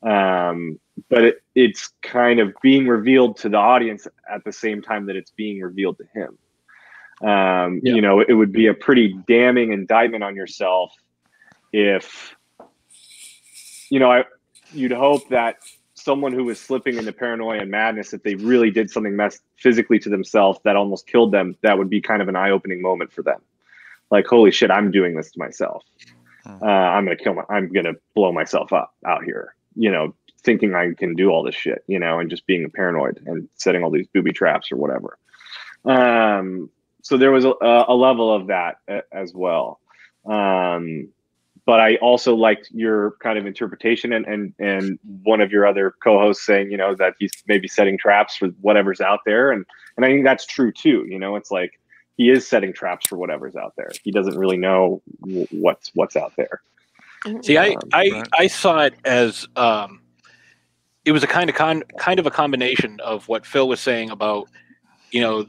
um but it, it's kind of being revealed to the audience at the same time that it's being revealed to him. Um Yeah. you know it would be a pretty damning indictment on yourself if you know i you'd hope that someone who was slipping into paranoia and madness if they really did something mess physically to themselves that almost killed them that would be kind of an eye-opening moment for them. Like holy shit i'm doing this to myself. Uh, i'm gonna kill my i'm gonna blow myself up out here you know thinking i can do all this shit you know and just being a paranoid and setting all these booby traps or whatever um so there was a, a level of that as well um but I also liked your kind of interpretation and, and and one of your other co-hosts saying, you know, that he's maybe setting traps for whatever's out there, and and I think that's true too. You know, it's like he is setting traps for whatever's out there. He doesn't really know what's what's out there. See, I, I. I saw it as um, it was a kind of con, kind of a combination of what Phil was saying about, you know,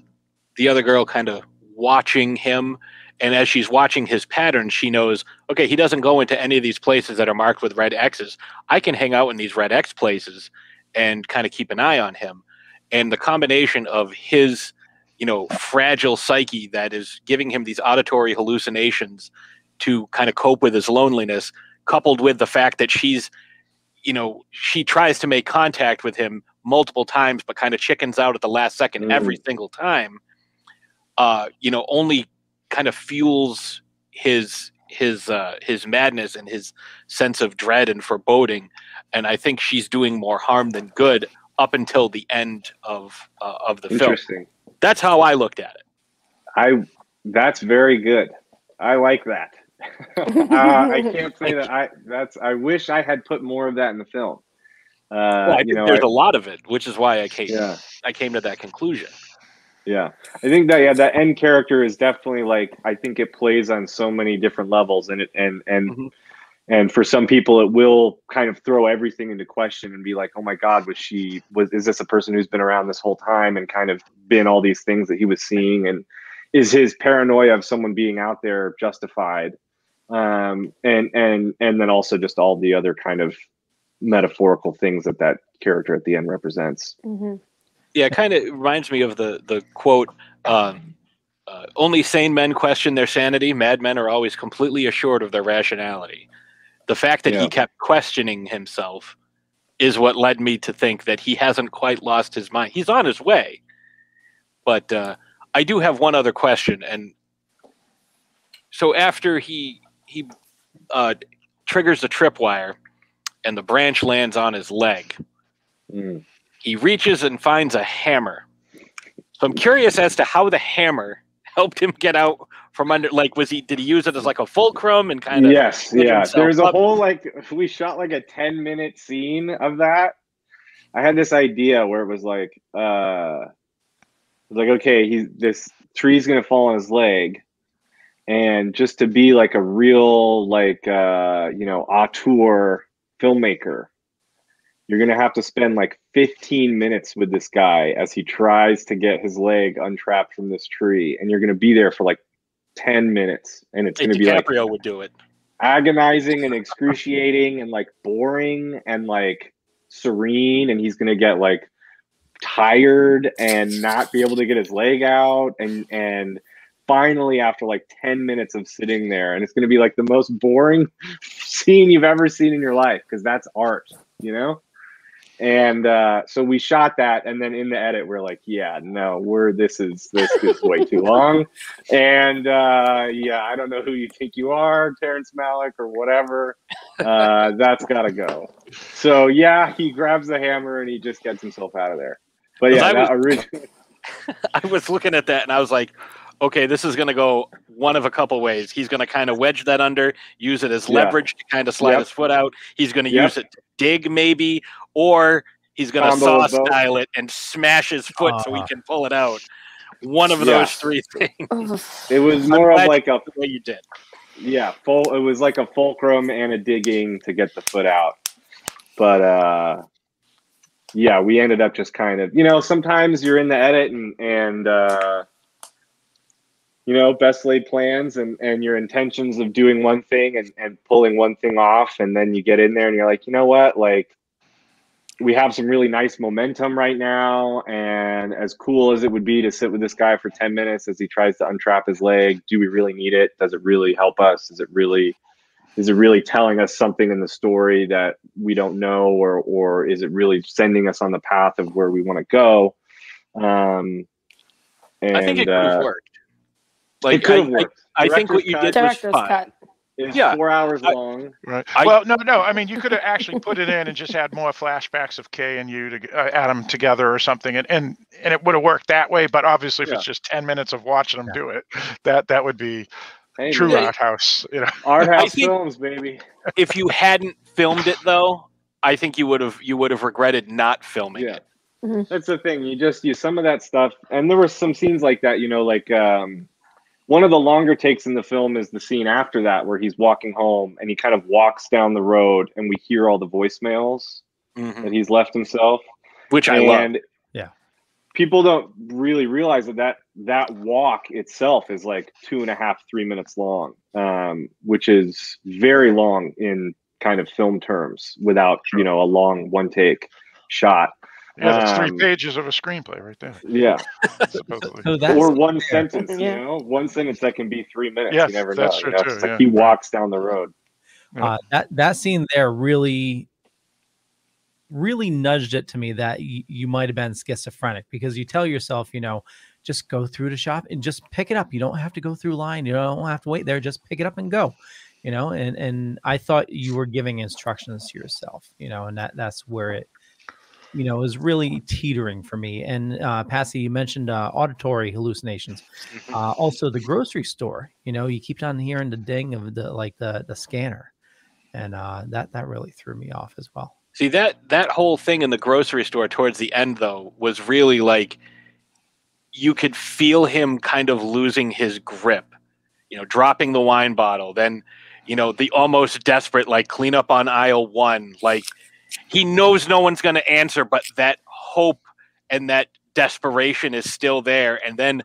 the other girl kind of watching him, and as she's watching his patterns, she knows, okay, he doesn't go into any of these places that are marked with red X's. I can hang out in these red X places and kind of keep an eye on him, and the combination of his, you know, fragile psyche that is giving him these auditory hallucinations to kind of cope with his loneliness coupled with the fact that she's you know she tries to make contact with him multiple times but kind of chickens out at the last second Mm. every single time uh you know only kind of fuels his his uh his madness and his sense of dread and foreboding and i think she's doing more harm than good up until the end of uh, of the film Interesting. that's how i looked at it I that's very good. I like that. uh, I can't say that I that's I wish I had put more of that in the film. Uh, well, I you think know, there's I- a lot of it which is why i came yeah. i came to that conclusion Yeah, I think that yeah, that end character is definitely like I think it plays on so many different levels, and it and and Mhm. and for some people, it will kind of throw everything into question and be like, oh my god, was she was is this a person who's been around this whole time and kind of been all these things that he was seeing, and is his paranoia of someone being out there justified? Um, and and and then also just all the other kind of metaphorical things that that character at the end represents. hmm Yeah, it kind of reminds me of the the quote. Um, uh, only sane men question their sanity. Madmen are always completely assured of their rationality. The fact that Yeah. he kept questioning himself is what led me to think that he hasn't quite lost his mind. He's on his way, but uh, I do have one other question. And so after he he uh, triggers the tripwire, and the branch lands on his leg, Mm. he reaches and finds a hammer. So I'm curious as to how the hammer helped him get out from under. Like, was he did he use it as like a fulcrum and kind of? yes yeah there's a up? whole like we shot like a 10 minute scene of that i had this idea where it was like uh it was like okay he's this tree's gonna fall on his leg and just to be like a real like uh you know auteur filmmaker you're gonna have to spend like 15 minutes with this guy as he tries to get his leg untrapped from this tree. And you're gonna be there for like 10 minutes and it's Hey, gonna be like DiCaprio would do it. agonizing and excruciating and like boring and like serene. And he's gonna get like tired and not be able to get his leg out. And and finally after like 10 minutes of sitting there and it's gonna be like the most boring scene you've ever seen in your life because that's art you know? And uh, so we shot that and then in the edit we're like yeah no we're this is this is way too long. And uh, yeah i don't know who you think you are terrence malick or whatever. Uh, that's gotta go. So yeah he grabs the hammer and he just gets himself out of there. But yeah I original I was looking at that and I was like, okay, this is going to go one of a couple ways. He's going to kind of wedge that under, use it as Yeah. leverage to kind of slide Yep. his foot out. He's going to Yep. use it to dig maybe, or he's going to Combo saw style it and smash his foot so he Ah. can pull it out. One of Yeah. those three things. it was more of like a the way you did. yeah full it was like a fulcrum and a digging to get the foot out but uh yeah we ended up just kind of you know sometimes you're in the edit and and uh you know best laid plans and and your intentions of doing one thing and and pulling one thing off. And then you get in there and you're like you know what? Like we have some really nice momentum right now. And as cool as it would be to sit with this guy for 10 minutes as he tries to untrap his leg do we really need it? Does it really help us? Is it really is it really telling us something in the story that we don't know? Or or is it really sending us on the path of where we want to go? Um and I think it could have uh, worked. It could I, have worked I, I think what you Director's did was Director's fine. cut. it's yeah. four hours I- long Right. I- well, no, no. I mean, you could have actually put it in and just had more flashbacks of Kay and you to uh, Adam together or something, and and, and it would have worked that way. But obviously, if Yeah. it's just ten minutes of watching them do it, that that would be hey, true man, art house. You know. art house films baby If you hadn't filmed it though, I think you would have you would have regretted not filming Yeah. it. That's the thing. You just use some of that stuff, and there were some scenes like that. You know, like um, one of the longer takes in the film is the scene after that where he's walking home and he kind of walks down the road, and we hear all the voicemails Mhm. that he's left himself. Which I love. Yeah. people don't really realize that that that walk itself is like two and a half, three minutes long, um, which is very long in kind of film terms without you know a long one take shot. Yeah, that's three Um, pages of a screenplay right there. Yeah. Supposedly. So or one sentence, Yeah. you know, one sentence that can be three minutes. Yes, you never that's know. true you know? too, It's like he walks down the road. uh, that that scene there really really nudged it to me that y- you might have been schizophrenic because you tell yourself you know just go through the shop and just pick it up you don't have to go through line you don't have to wait there just pick it up and go you know and and i thought you were giving instructions to yourself you know and that that's where it you know is really teetering for me and uh Patsy you mentioned uh, auditory hallucinations Mhm. uh, also the grocery store you know you keep on hearing the ding of the like the the scanner and uh that that really threw me off as well See that that whole thing in the grocery store towards the end though was really like you could feel him kind of losing his grip, you know, dropping the wine bottle, then, you know, the almost desperate, like clean up on aisle one. Like he knows no one's going to answer, but that hope and that desperation is still there. And then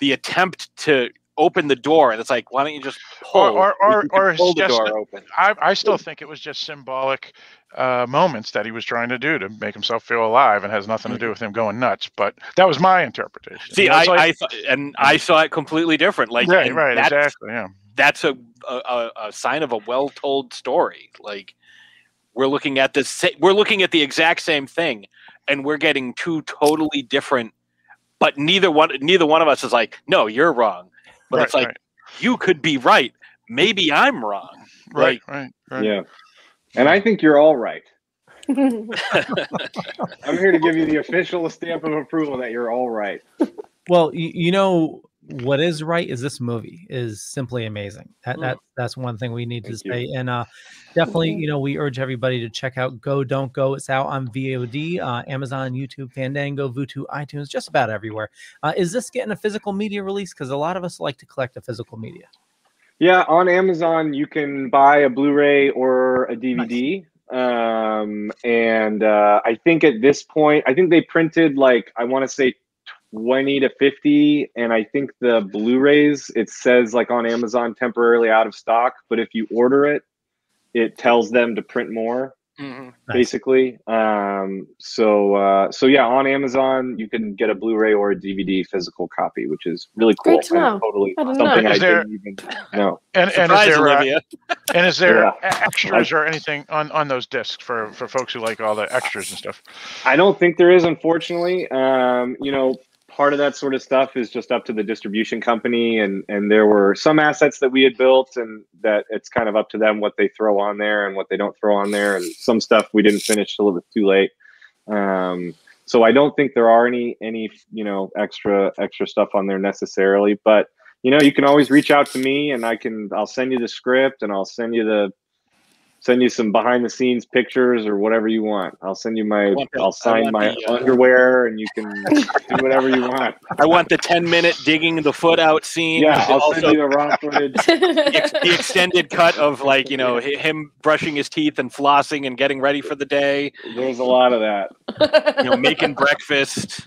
the attempt to open the door, and it's like, why don't you just pull? or or or, or pull the just door open. I, I still think it was just symbolic uh, moments that he was trying to do to make himself feel alive and has nothing to do with him going nuts. But that was my interpretation. See, I, like- I th- and I saw it completely different. Like, right, right, exactly, yeah. That's a, a a- a sign of a well told story. Like, we're looking at this. sa- We're looking at the exact same thing, and we're getting two totally different. But neither one, neither one of us is like, no, you're wrong. But Right, it's like, right. you could be right. Maybe I'm wrong. Right, Like, right, right. Yeah. And I think you're all right. I'm here to give you the official stamp of approval that you're all right. Well, you, you know what is right is this movie is simply amazing. That, Mm. that that's one thing we need to Thank you. say. And uh, definitely, you know, we urge everybody to check out Go Don't Go. It's out on VOD, uh, Amazon, YouTube, Fandango, Vudu, iTunes, just about everywhere. Uh, is this getting a physical media release? Because a lot of us like to collect the physical media. Yeah, on Amazon you can buy a Blu-ray or a DVD. Um, and uh, I think at this point, I think they printed like I want to say 20 to 50, and I think the Blu-rays it says like on Amazon temporarily out of stock, but if you order it, it tells them to print more. mhm. basically. Um, so uh, so yeah, on Amazon you can get a Blu-ray or a DVD physical copy, which is really cool. Great to and know. Totally I something know. I Is there- didn't even know. And, and is Surprise, there uh, Olivia. and is there Yeah. extras or anything on on those discs for for folks who like all the extras and stuff? I don't think there is, unfortunately. Um, you know, part of that sort of stuff is just up to the distribution company, and and there were some assets that we had built, and that it's kind of up to them what they throw on there and what they don't throw on there, and some stuff we didn't finish till it was too late. Um, so I don't think there are any any you know extra extra stuff on there necessarily, but you know you can always reach out to me, and I can I'll send you the script, and I'll send you the send you some behind the scenes pictures or whatever you want. I'll send you my want the- I I'll sign my the, uh, underwear and you can do whatever you want. I want the 10 minute digging the foot out scene. Yeah, I'll also send you the raw footage. the, extended cut of like, you know, him brushing his teeth and flossing and getting ready for the day, There's a lot of that. you know, making breakfast.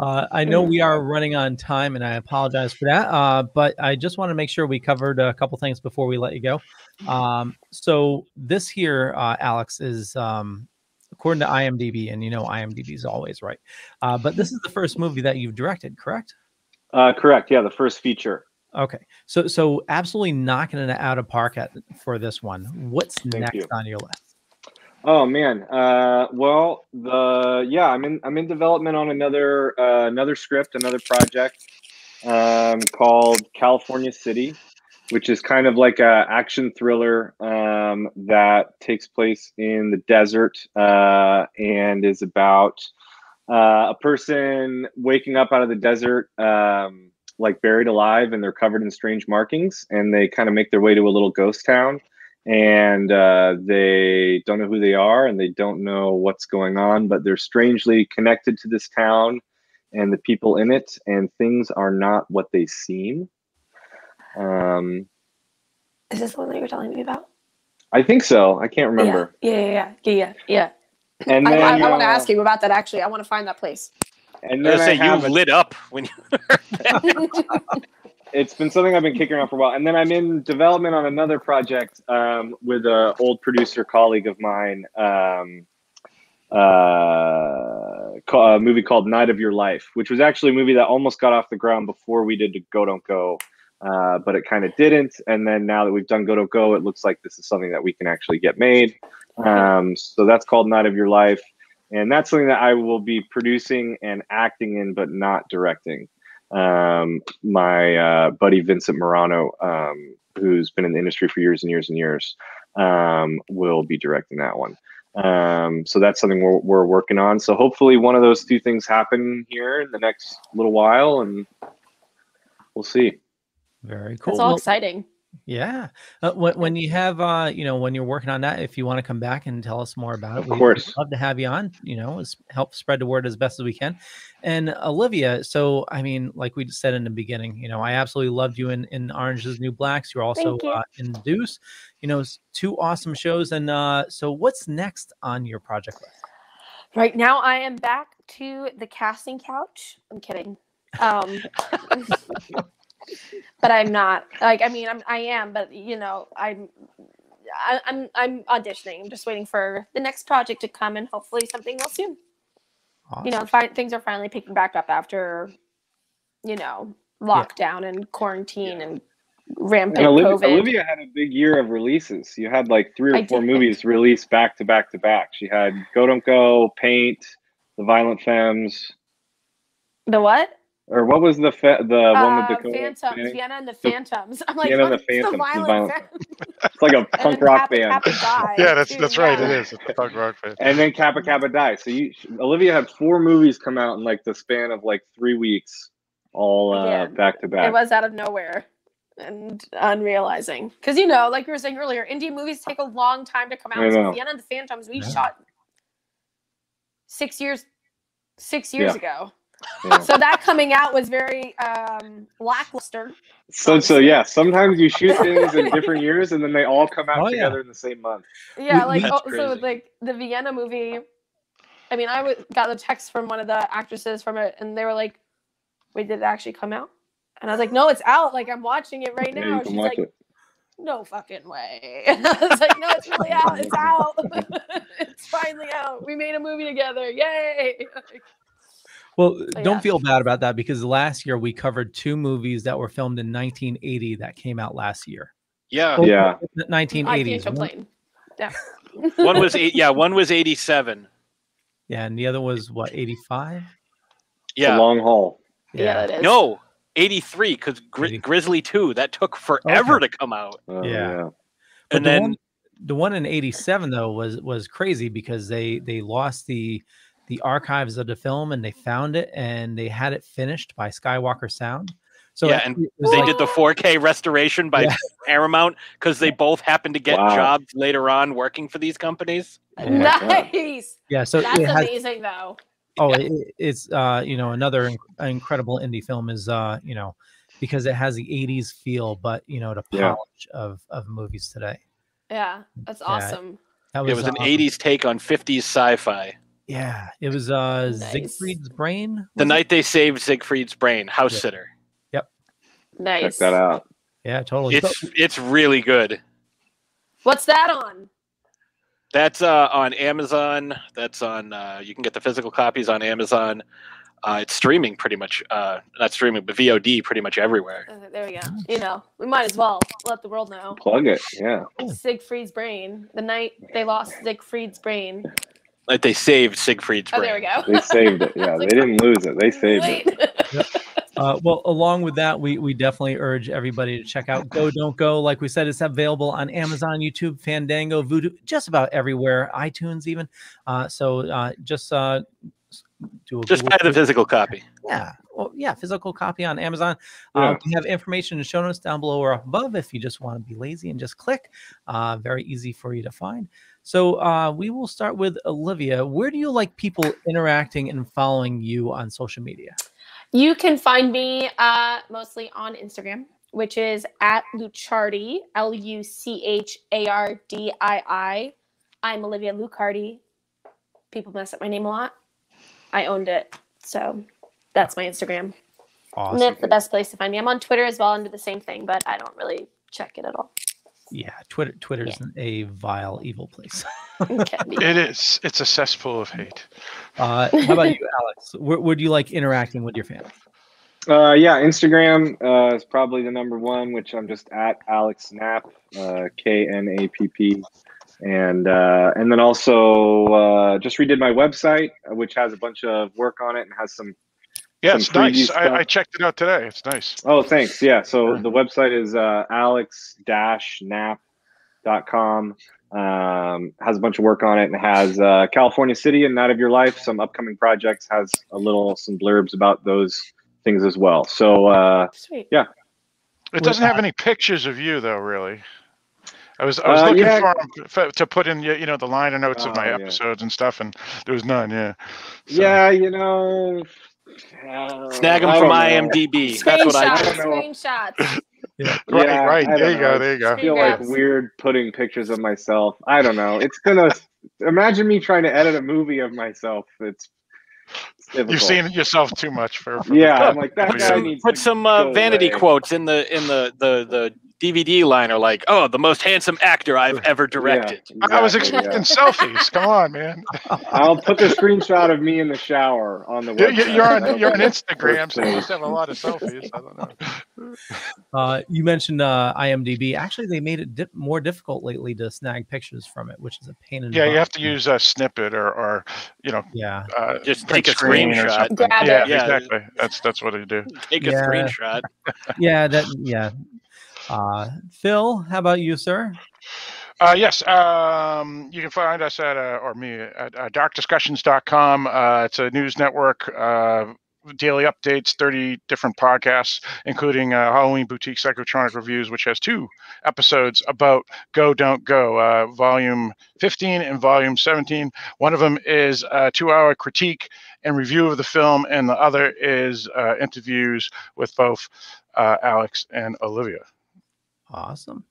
Uh, I know we are running on time, and I apologize for that. Uh, but I just want to make sure we covered a couple things before we let you go. Um, so this here, uh, Alex, is um, according to IMDb, and you know IMDb is always right. Uh, but this is the first movie that you've directed, correct? Uh, correct. Yeah, the first feature. Okay, so so absolutely knocking it out of park at for this one. What's next you. on your list? Oh man. Uh, well, the yeah, I'm in I'm in development on another uh, another script, another project um, called California City, which is kind of like a action thriller um, that takes place in the desert uh, and is about uh, a person waking up out of the desert. Um, like buried alive and they're covered in strange markings and they kind of make their way to a little ghost town and uh, they don't know who they are and they don't know what's going on, but they're strangely connected to this town and the people in it, and things are not what they seem. Um, Is this the one that you were telling me about? I think so. I can't remember. Yeah, yeah, yeah, yeah, yeah. yeah. And I, then I, I want to uh, ask you about that. Actually, I want to find that place. And I then I say you a- lit up when you it's been something I've been kicking around for a while. And then I'm in development on another project um, with an old producer colleague of mine, um, uh, a movie called Night of Your Life, which was actually a movie that almost got off the ground before we did Go Don't Go, uh, but it kind of didn't. And then now that we've done Go Don't Go, it looks like this is something that we can actually get made. Um, so that's called Night of Your Life. And that's something that I will be producing and acting in, but not directing um, my uh, buddy Vincent Morano, um, who's been in the industry for years and years and years, um, will be directing that one. Um, so that's something we're, we're working on. So hopefully one of those two things happen here in the next little while, and we'll see. Very cool. That's all Well, exciting. Yeah. Uh, when, when you have, uh, you know, when you're working on that, if you want to come back and tell us more about it, Of we- we'd course. love to have you on, you know, help spread the word as best as we can. And Olivia, so, I mean, like we said in the beginning, you know, I absolutely loved you in, in Orange is New Blacks. You're also you. uh, in Deuce, you know, two awesome shows. And uh, so what's next on your project list? Right now, I am back to the casting couch. I'm kidding. Um, but I'm not. Like, I mean, I'm, I am, but you know, I'm, I, I'm, I'm auditioning. I'm just waiting for the next project to come, and hopefully something will soon. You know, fi- things are finally picking back up after, you know, lockdown and quarantine and rampant And Olivia, COVID. Olivia had a big year of releases. You had like three or I four did. movies released back to back to back. She had Go Don't Go, Paint, The Violent Femmes, The what? Or what was the fe- the one Uh, with the Phantoms, Fanning? Vienna and the Phantoms. I'm like, Vienna and oh, the Phantoms, the violent Violent- It's like a punk rock Kappa band. Kappa Yeah, that's that's right. It yeah. is. It's a punk rock band. And then Kappa Kappa Die. So you, Olivia had four movies come out in like the span of like three weeks, all uh, Yeah. back to back. It was out of nowhere and unrealizing. Because, you know, like we were saying earlier, indie movies take a long time to come out. So. Vienna and the Phantoms, we Yeah. shot six years six years Yeah. ago. Yeah. So that coming out was very um lackluster. So so yeah, sometimes you shoot things in different years and then they all come out Oh, yeah. together in the same month. Yeah, like we- oh, so like the Vienna movie. I mean, I w- got a text from one of the actresses from it, and they were like, "Wait, did it actually come out?" And I was like, "No, it's out. Like I'm watching it right Yeah, now." She's like, it. "No fucking way!" And I was like, "No, it's really out. It's out. it's finally out. We made a movie together. Yay!" Well, oh, yeah. don't feel bad about that because last year we covered two movies that were filmed in 1980 that came out last year. Yeah. Both Yeah. were I 1980s. can't One- complain. Yeah. One was eight. Yeah, one was eighty-seven. Yeah, and the other was what 85. It's a Yeah. long haul. Yeah, it is. No, eighty-three because Gri- Grizzly Two that took forever Okay. to come out, Oh, Yeah. and the then one, the one in 87 though was was crazy because they they lost the the archives of the film and they found it and they had it finished by Skywalker Sound. So Yeah, and they like- did the 4K restoration by Yeah. Paramount because they both happened to get Wow. jobs later on working for these companies. Yeah. Nice. yeah, so That's it has, amazing, though. oh it, it's uh you know another inc- incredible indie film is uh you know because it has the 80s feel but you know the Yeah. polish of of movies today. Yeah, that's awesome. That It was an um, 80s take on 50s sci-fi. Yeah, it was uh Nice. Siegfried's Brain. The was it? night they saved Siegfried's brain, House Yeah. Sitter. Yep. Nice. Check that out. Yeah, totally. It's it's really good. What's that on? That's uh, on Amazon. That's on. Uh, you can get the physical copies on Amazon. Uh, it's streaming pretty much. Uh, not streaming, but VOD pretty much everywhere. Uh, there we go. You know, we might as well let the world know. Plug it. Yeah. Siegfried's brain. The night they lost Siegfried's brain. Like they saved Siegfried's Oh, there we go. They saved it. Yeah. They didn't lose it. They saved it. Wait. Uh, well, along with that, we we definitely urge everybody to check out Go Don't Go. Like we said, it's available on Amazon, YouTube, Fandango, Vudu, just about everywhere, iTunes even. Uh, so uh, just uh, do a Just Google buy the physical copy. Yeah, well, yeah, physical copy on Amazon. Uh, Yeah. we have information in the show notes down below or above if you just want to be lazy and just click. Uh, very easy for you to find. So uh, we will start with Olivia. Where do you like people interacting and following you on social media? You can find me uh, mostly on Instagram, which is at Luchardii, L U C H A R D I I. I'm Olivia Luccardi. People mess up my name a lot. I owned it. So that's my Instagram. And Awesome. that's the best place to find me. I'm on Twitter as well under the same thing, but I don't really check it at all. Yeah, Twitter. Twitter's a vile, evil place. It is. It's a cesspool of hate. Uh, how about you, Alex? Where, where do you like interacting with your fans? Uh, yeah, Instagram uh, is probably the number one, which I'm just at Alex Knapp, uh, K N A P P, and uh, and then also uh, just redid my website, uh, which has a bunch of work on it and has some. Yeah, it's nice. I, I checked it out today. It's nice. Oh, thanks. Yeah, so the website is uh, alex-nap.com. Um, has a bunch of work on it and has uh, California City and Night of Your Life, some upcoming projects, has a little some blurbs about those things as well. So uh, Sweet. Yeah. It doesn't have any pictures of you though, really. I was I was Uh, looking yeah. for 'em f- to put in you know the liner notes of Oh, my yeah. episodes and stuff, and there was none. Yeah. So- Yeah, you know. Snag them from don't know. IMDb. That's what I Screenshots, do. know. screenshots. Right, Yeah, right. I There don't you go. know. There you go. I feel like weird putting pictures of myself. I don't know. It's gonna imagine me trying to edit a movie of myself. It's, it's difficult. You've seen yourself too much for. for Yeah, I'm like that Put some, needs put to some uh, vanity away. quotes in the in the the the DVD liner, like, "Oh, the most handsome actor I've ever directed." Yeah, I was exactly, expecting selfies. Come on, man. I'll put the screenshot of me in the shower on the You're, website. you're on you're on Instagram, so you page. must have a lot of selfies. I don't know. Uh, you mentioned uh, IMDb. Actually, they made it di- more difficult lately to snag pictures from it, which is a pain in the Yeah, you have to use a snippet or, or you know, Yeah, uh, Just take a screenshot. something. Yeah. Yeah. exactly. That's that's what I do. Take a Yeah. screenshot. yeah, that yeah. Uh, Phil, how about you, sir? Uh, yes, um, you can find us at, uh, or me, at uh, darkdiscussions.com. Uh, it's a news network, uh, daily updates, 30 different podcasts, including uh, Halloween Boutique Psychotronic Reviews, which has two episodes about Go, Don't Go, uh, volume 15 and volume 17. One of them is a two hour critique and review of the film, and the other is interviews with both Alex and Olivia. Awesome,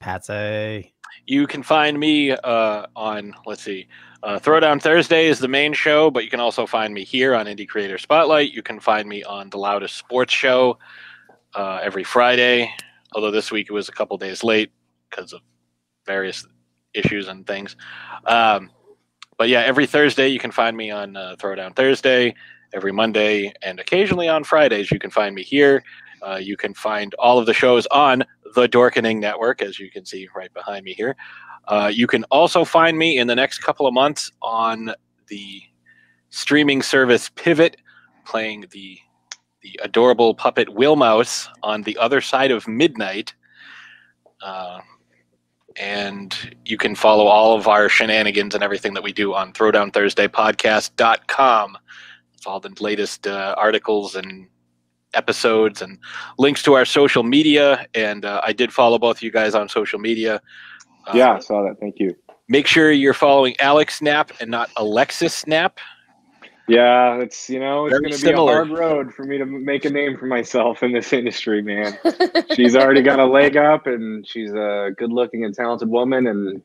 Patsy. You can find me uh, on, let's see, uh, Throwdown Thursday is the main show, but you can also find me here on Indie Creator Spotlight. You can find me on The Loudest Sports Show uh, every Friday, although this week it was a couple days late because of various issues and things. Um, but yeah, every Thursday you can find me on uh, Throwdown Thursday. Every Monday and occasionally on Fridays, you can find me here. Uh, you can find all of the shows on the Dorkening Network, as you can see right behind me here. Uh, you can also find me in the next couple of months on the streaming service Pivot, playing the the adorable puppet Will Mouse on the other side of midnight. Uh, and you can follow all of our shenanigans and everything that we do on throwdownthursdaypodcast.com. It's all the latest uh, articles and episodes and links to our social media. And uh, I did follow both of you guys on social media. Uh, Yeah, I saw that. Thank you. Make sure you're following Alex Knapp and not Alexis Knapp. Yeah, it's you know it's going to be similar. a hard road for me to make a name for myself in this industry, man. she's already got a leg up, and she's a good-looking and talented woman, and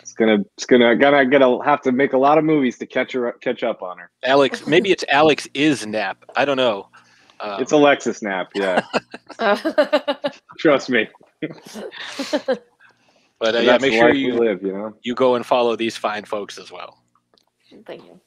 it's gonna it's gonna gonna gonna have to make a lot of movies to catch her up, catch up on her. Alex, maybe it's Alex is Nap. I don't know. Um, It's Alexis Knapp, yeah. Trust me. but uh, yeah, make sure you live. You know. you go and follow these fine folks as well. Thank you.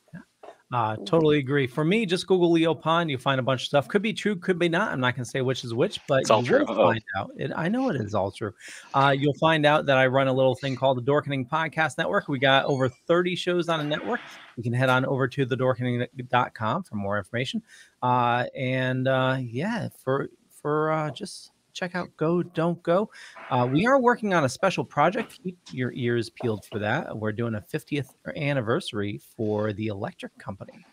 Uh, totally agree. For me, just Google Leo Pond. You'll find a bunch of stuff. Could be true, could be not. I'm not going to say which is which, but It's all you true. find out. It, I know it is all true. Uh, you'll find out that I run a little thing called the Dorkening Podcast Network. We got over 30 shows on a network. You can head on over to thedorkening.com for more information. Uh, and uh, yeah, for for uh, just check out Go Don't Go. Uh, we are working on a special project. Keep your ears peeled for that. We're doing a 50th anniversary for the electric company.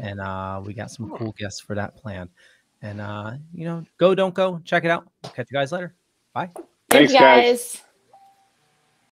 And uh, we got some cool guests for that plan. And, uh, you know, go, don't go. Check it out. Catch you guys later. Bye. Thanks, Thanks, guys. guys.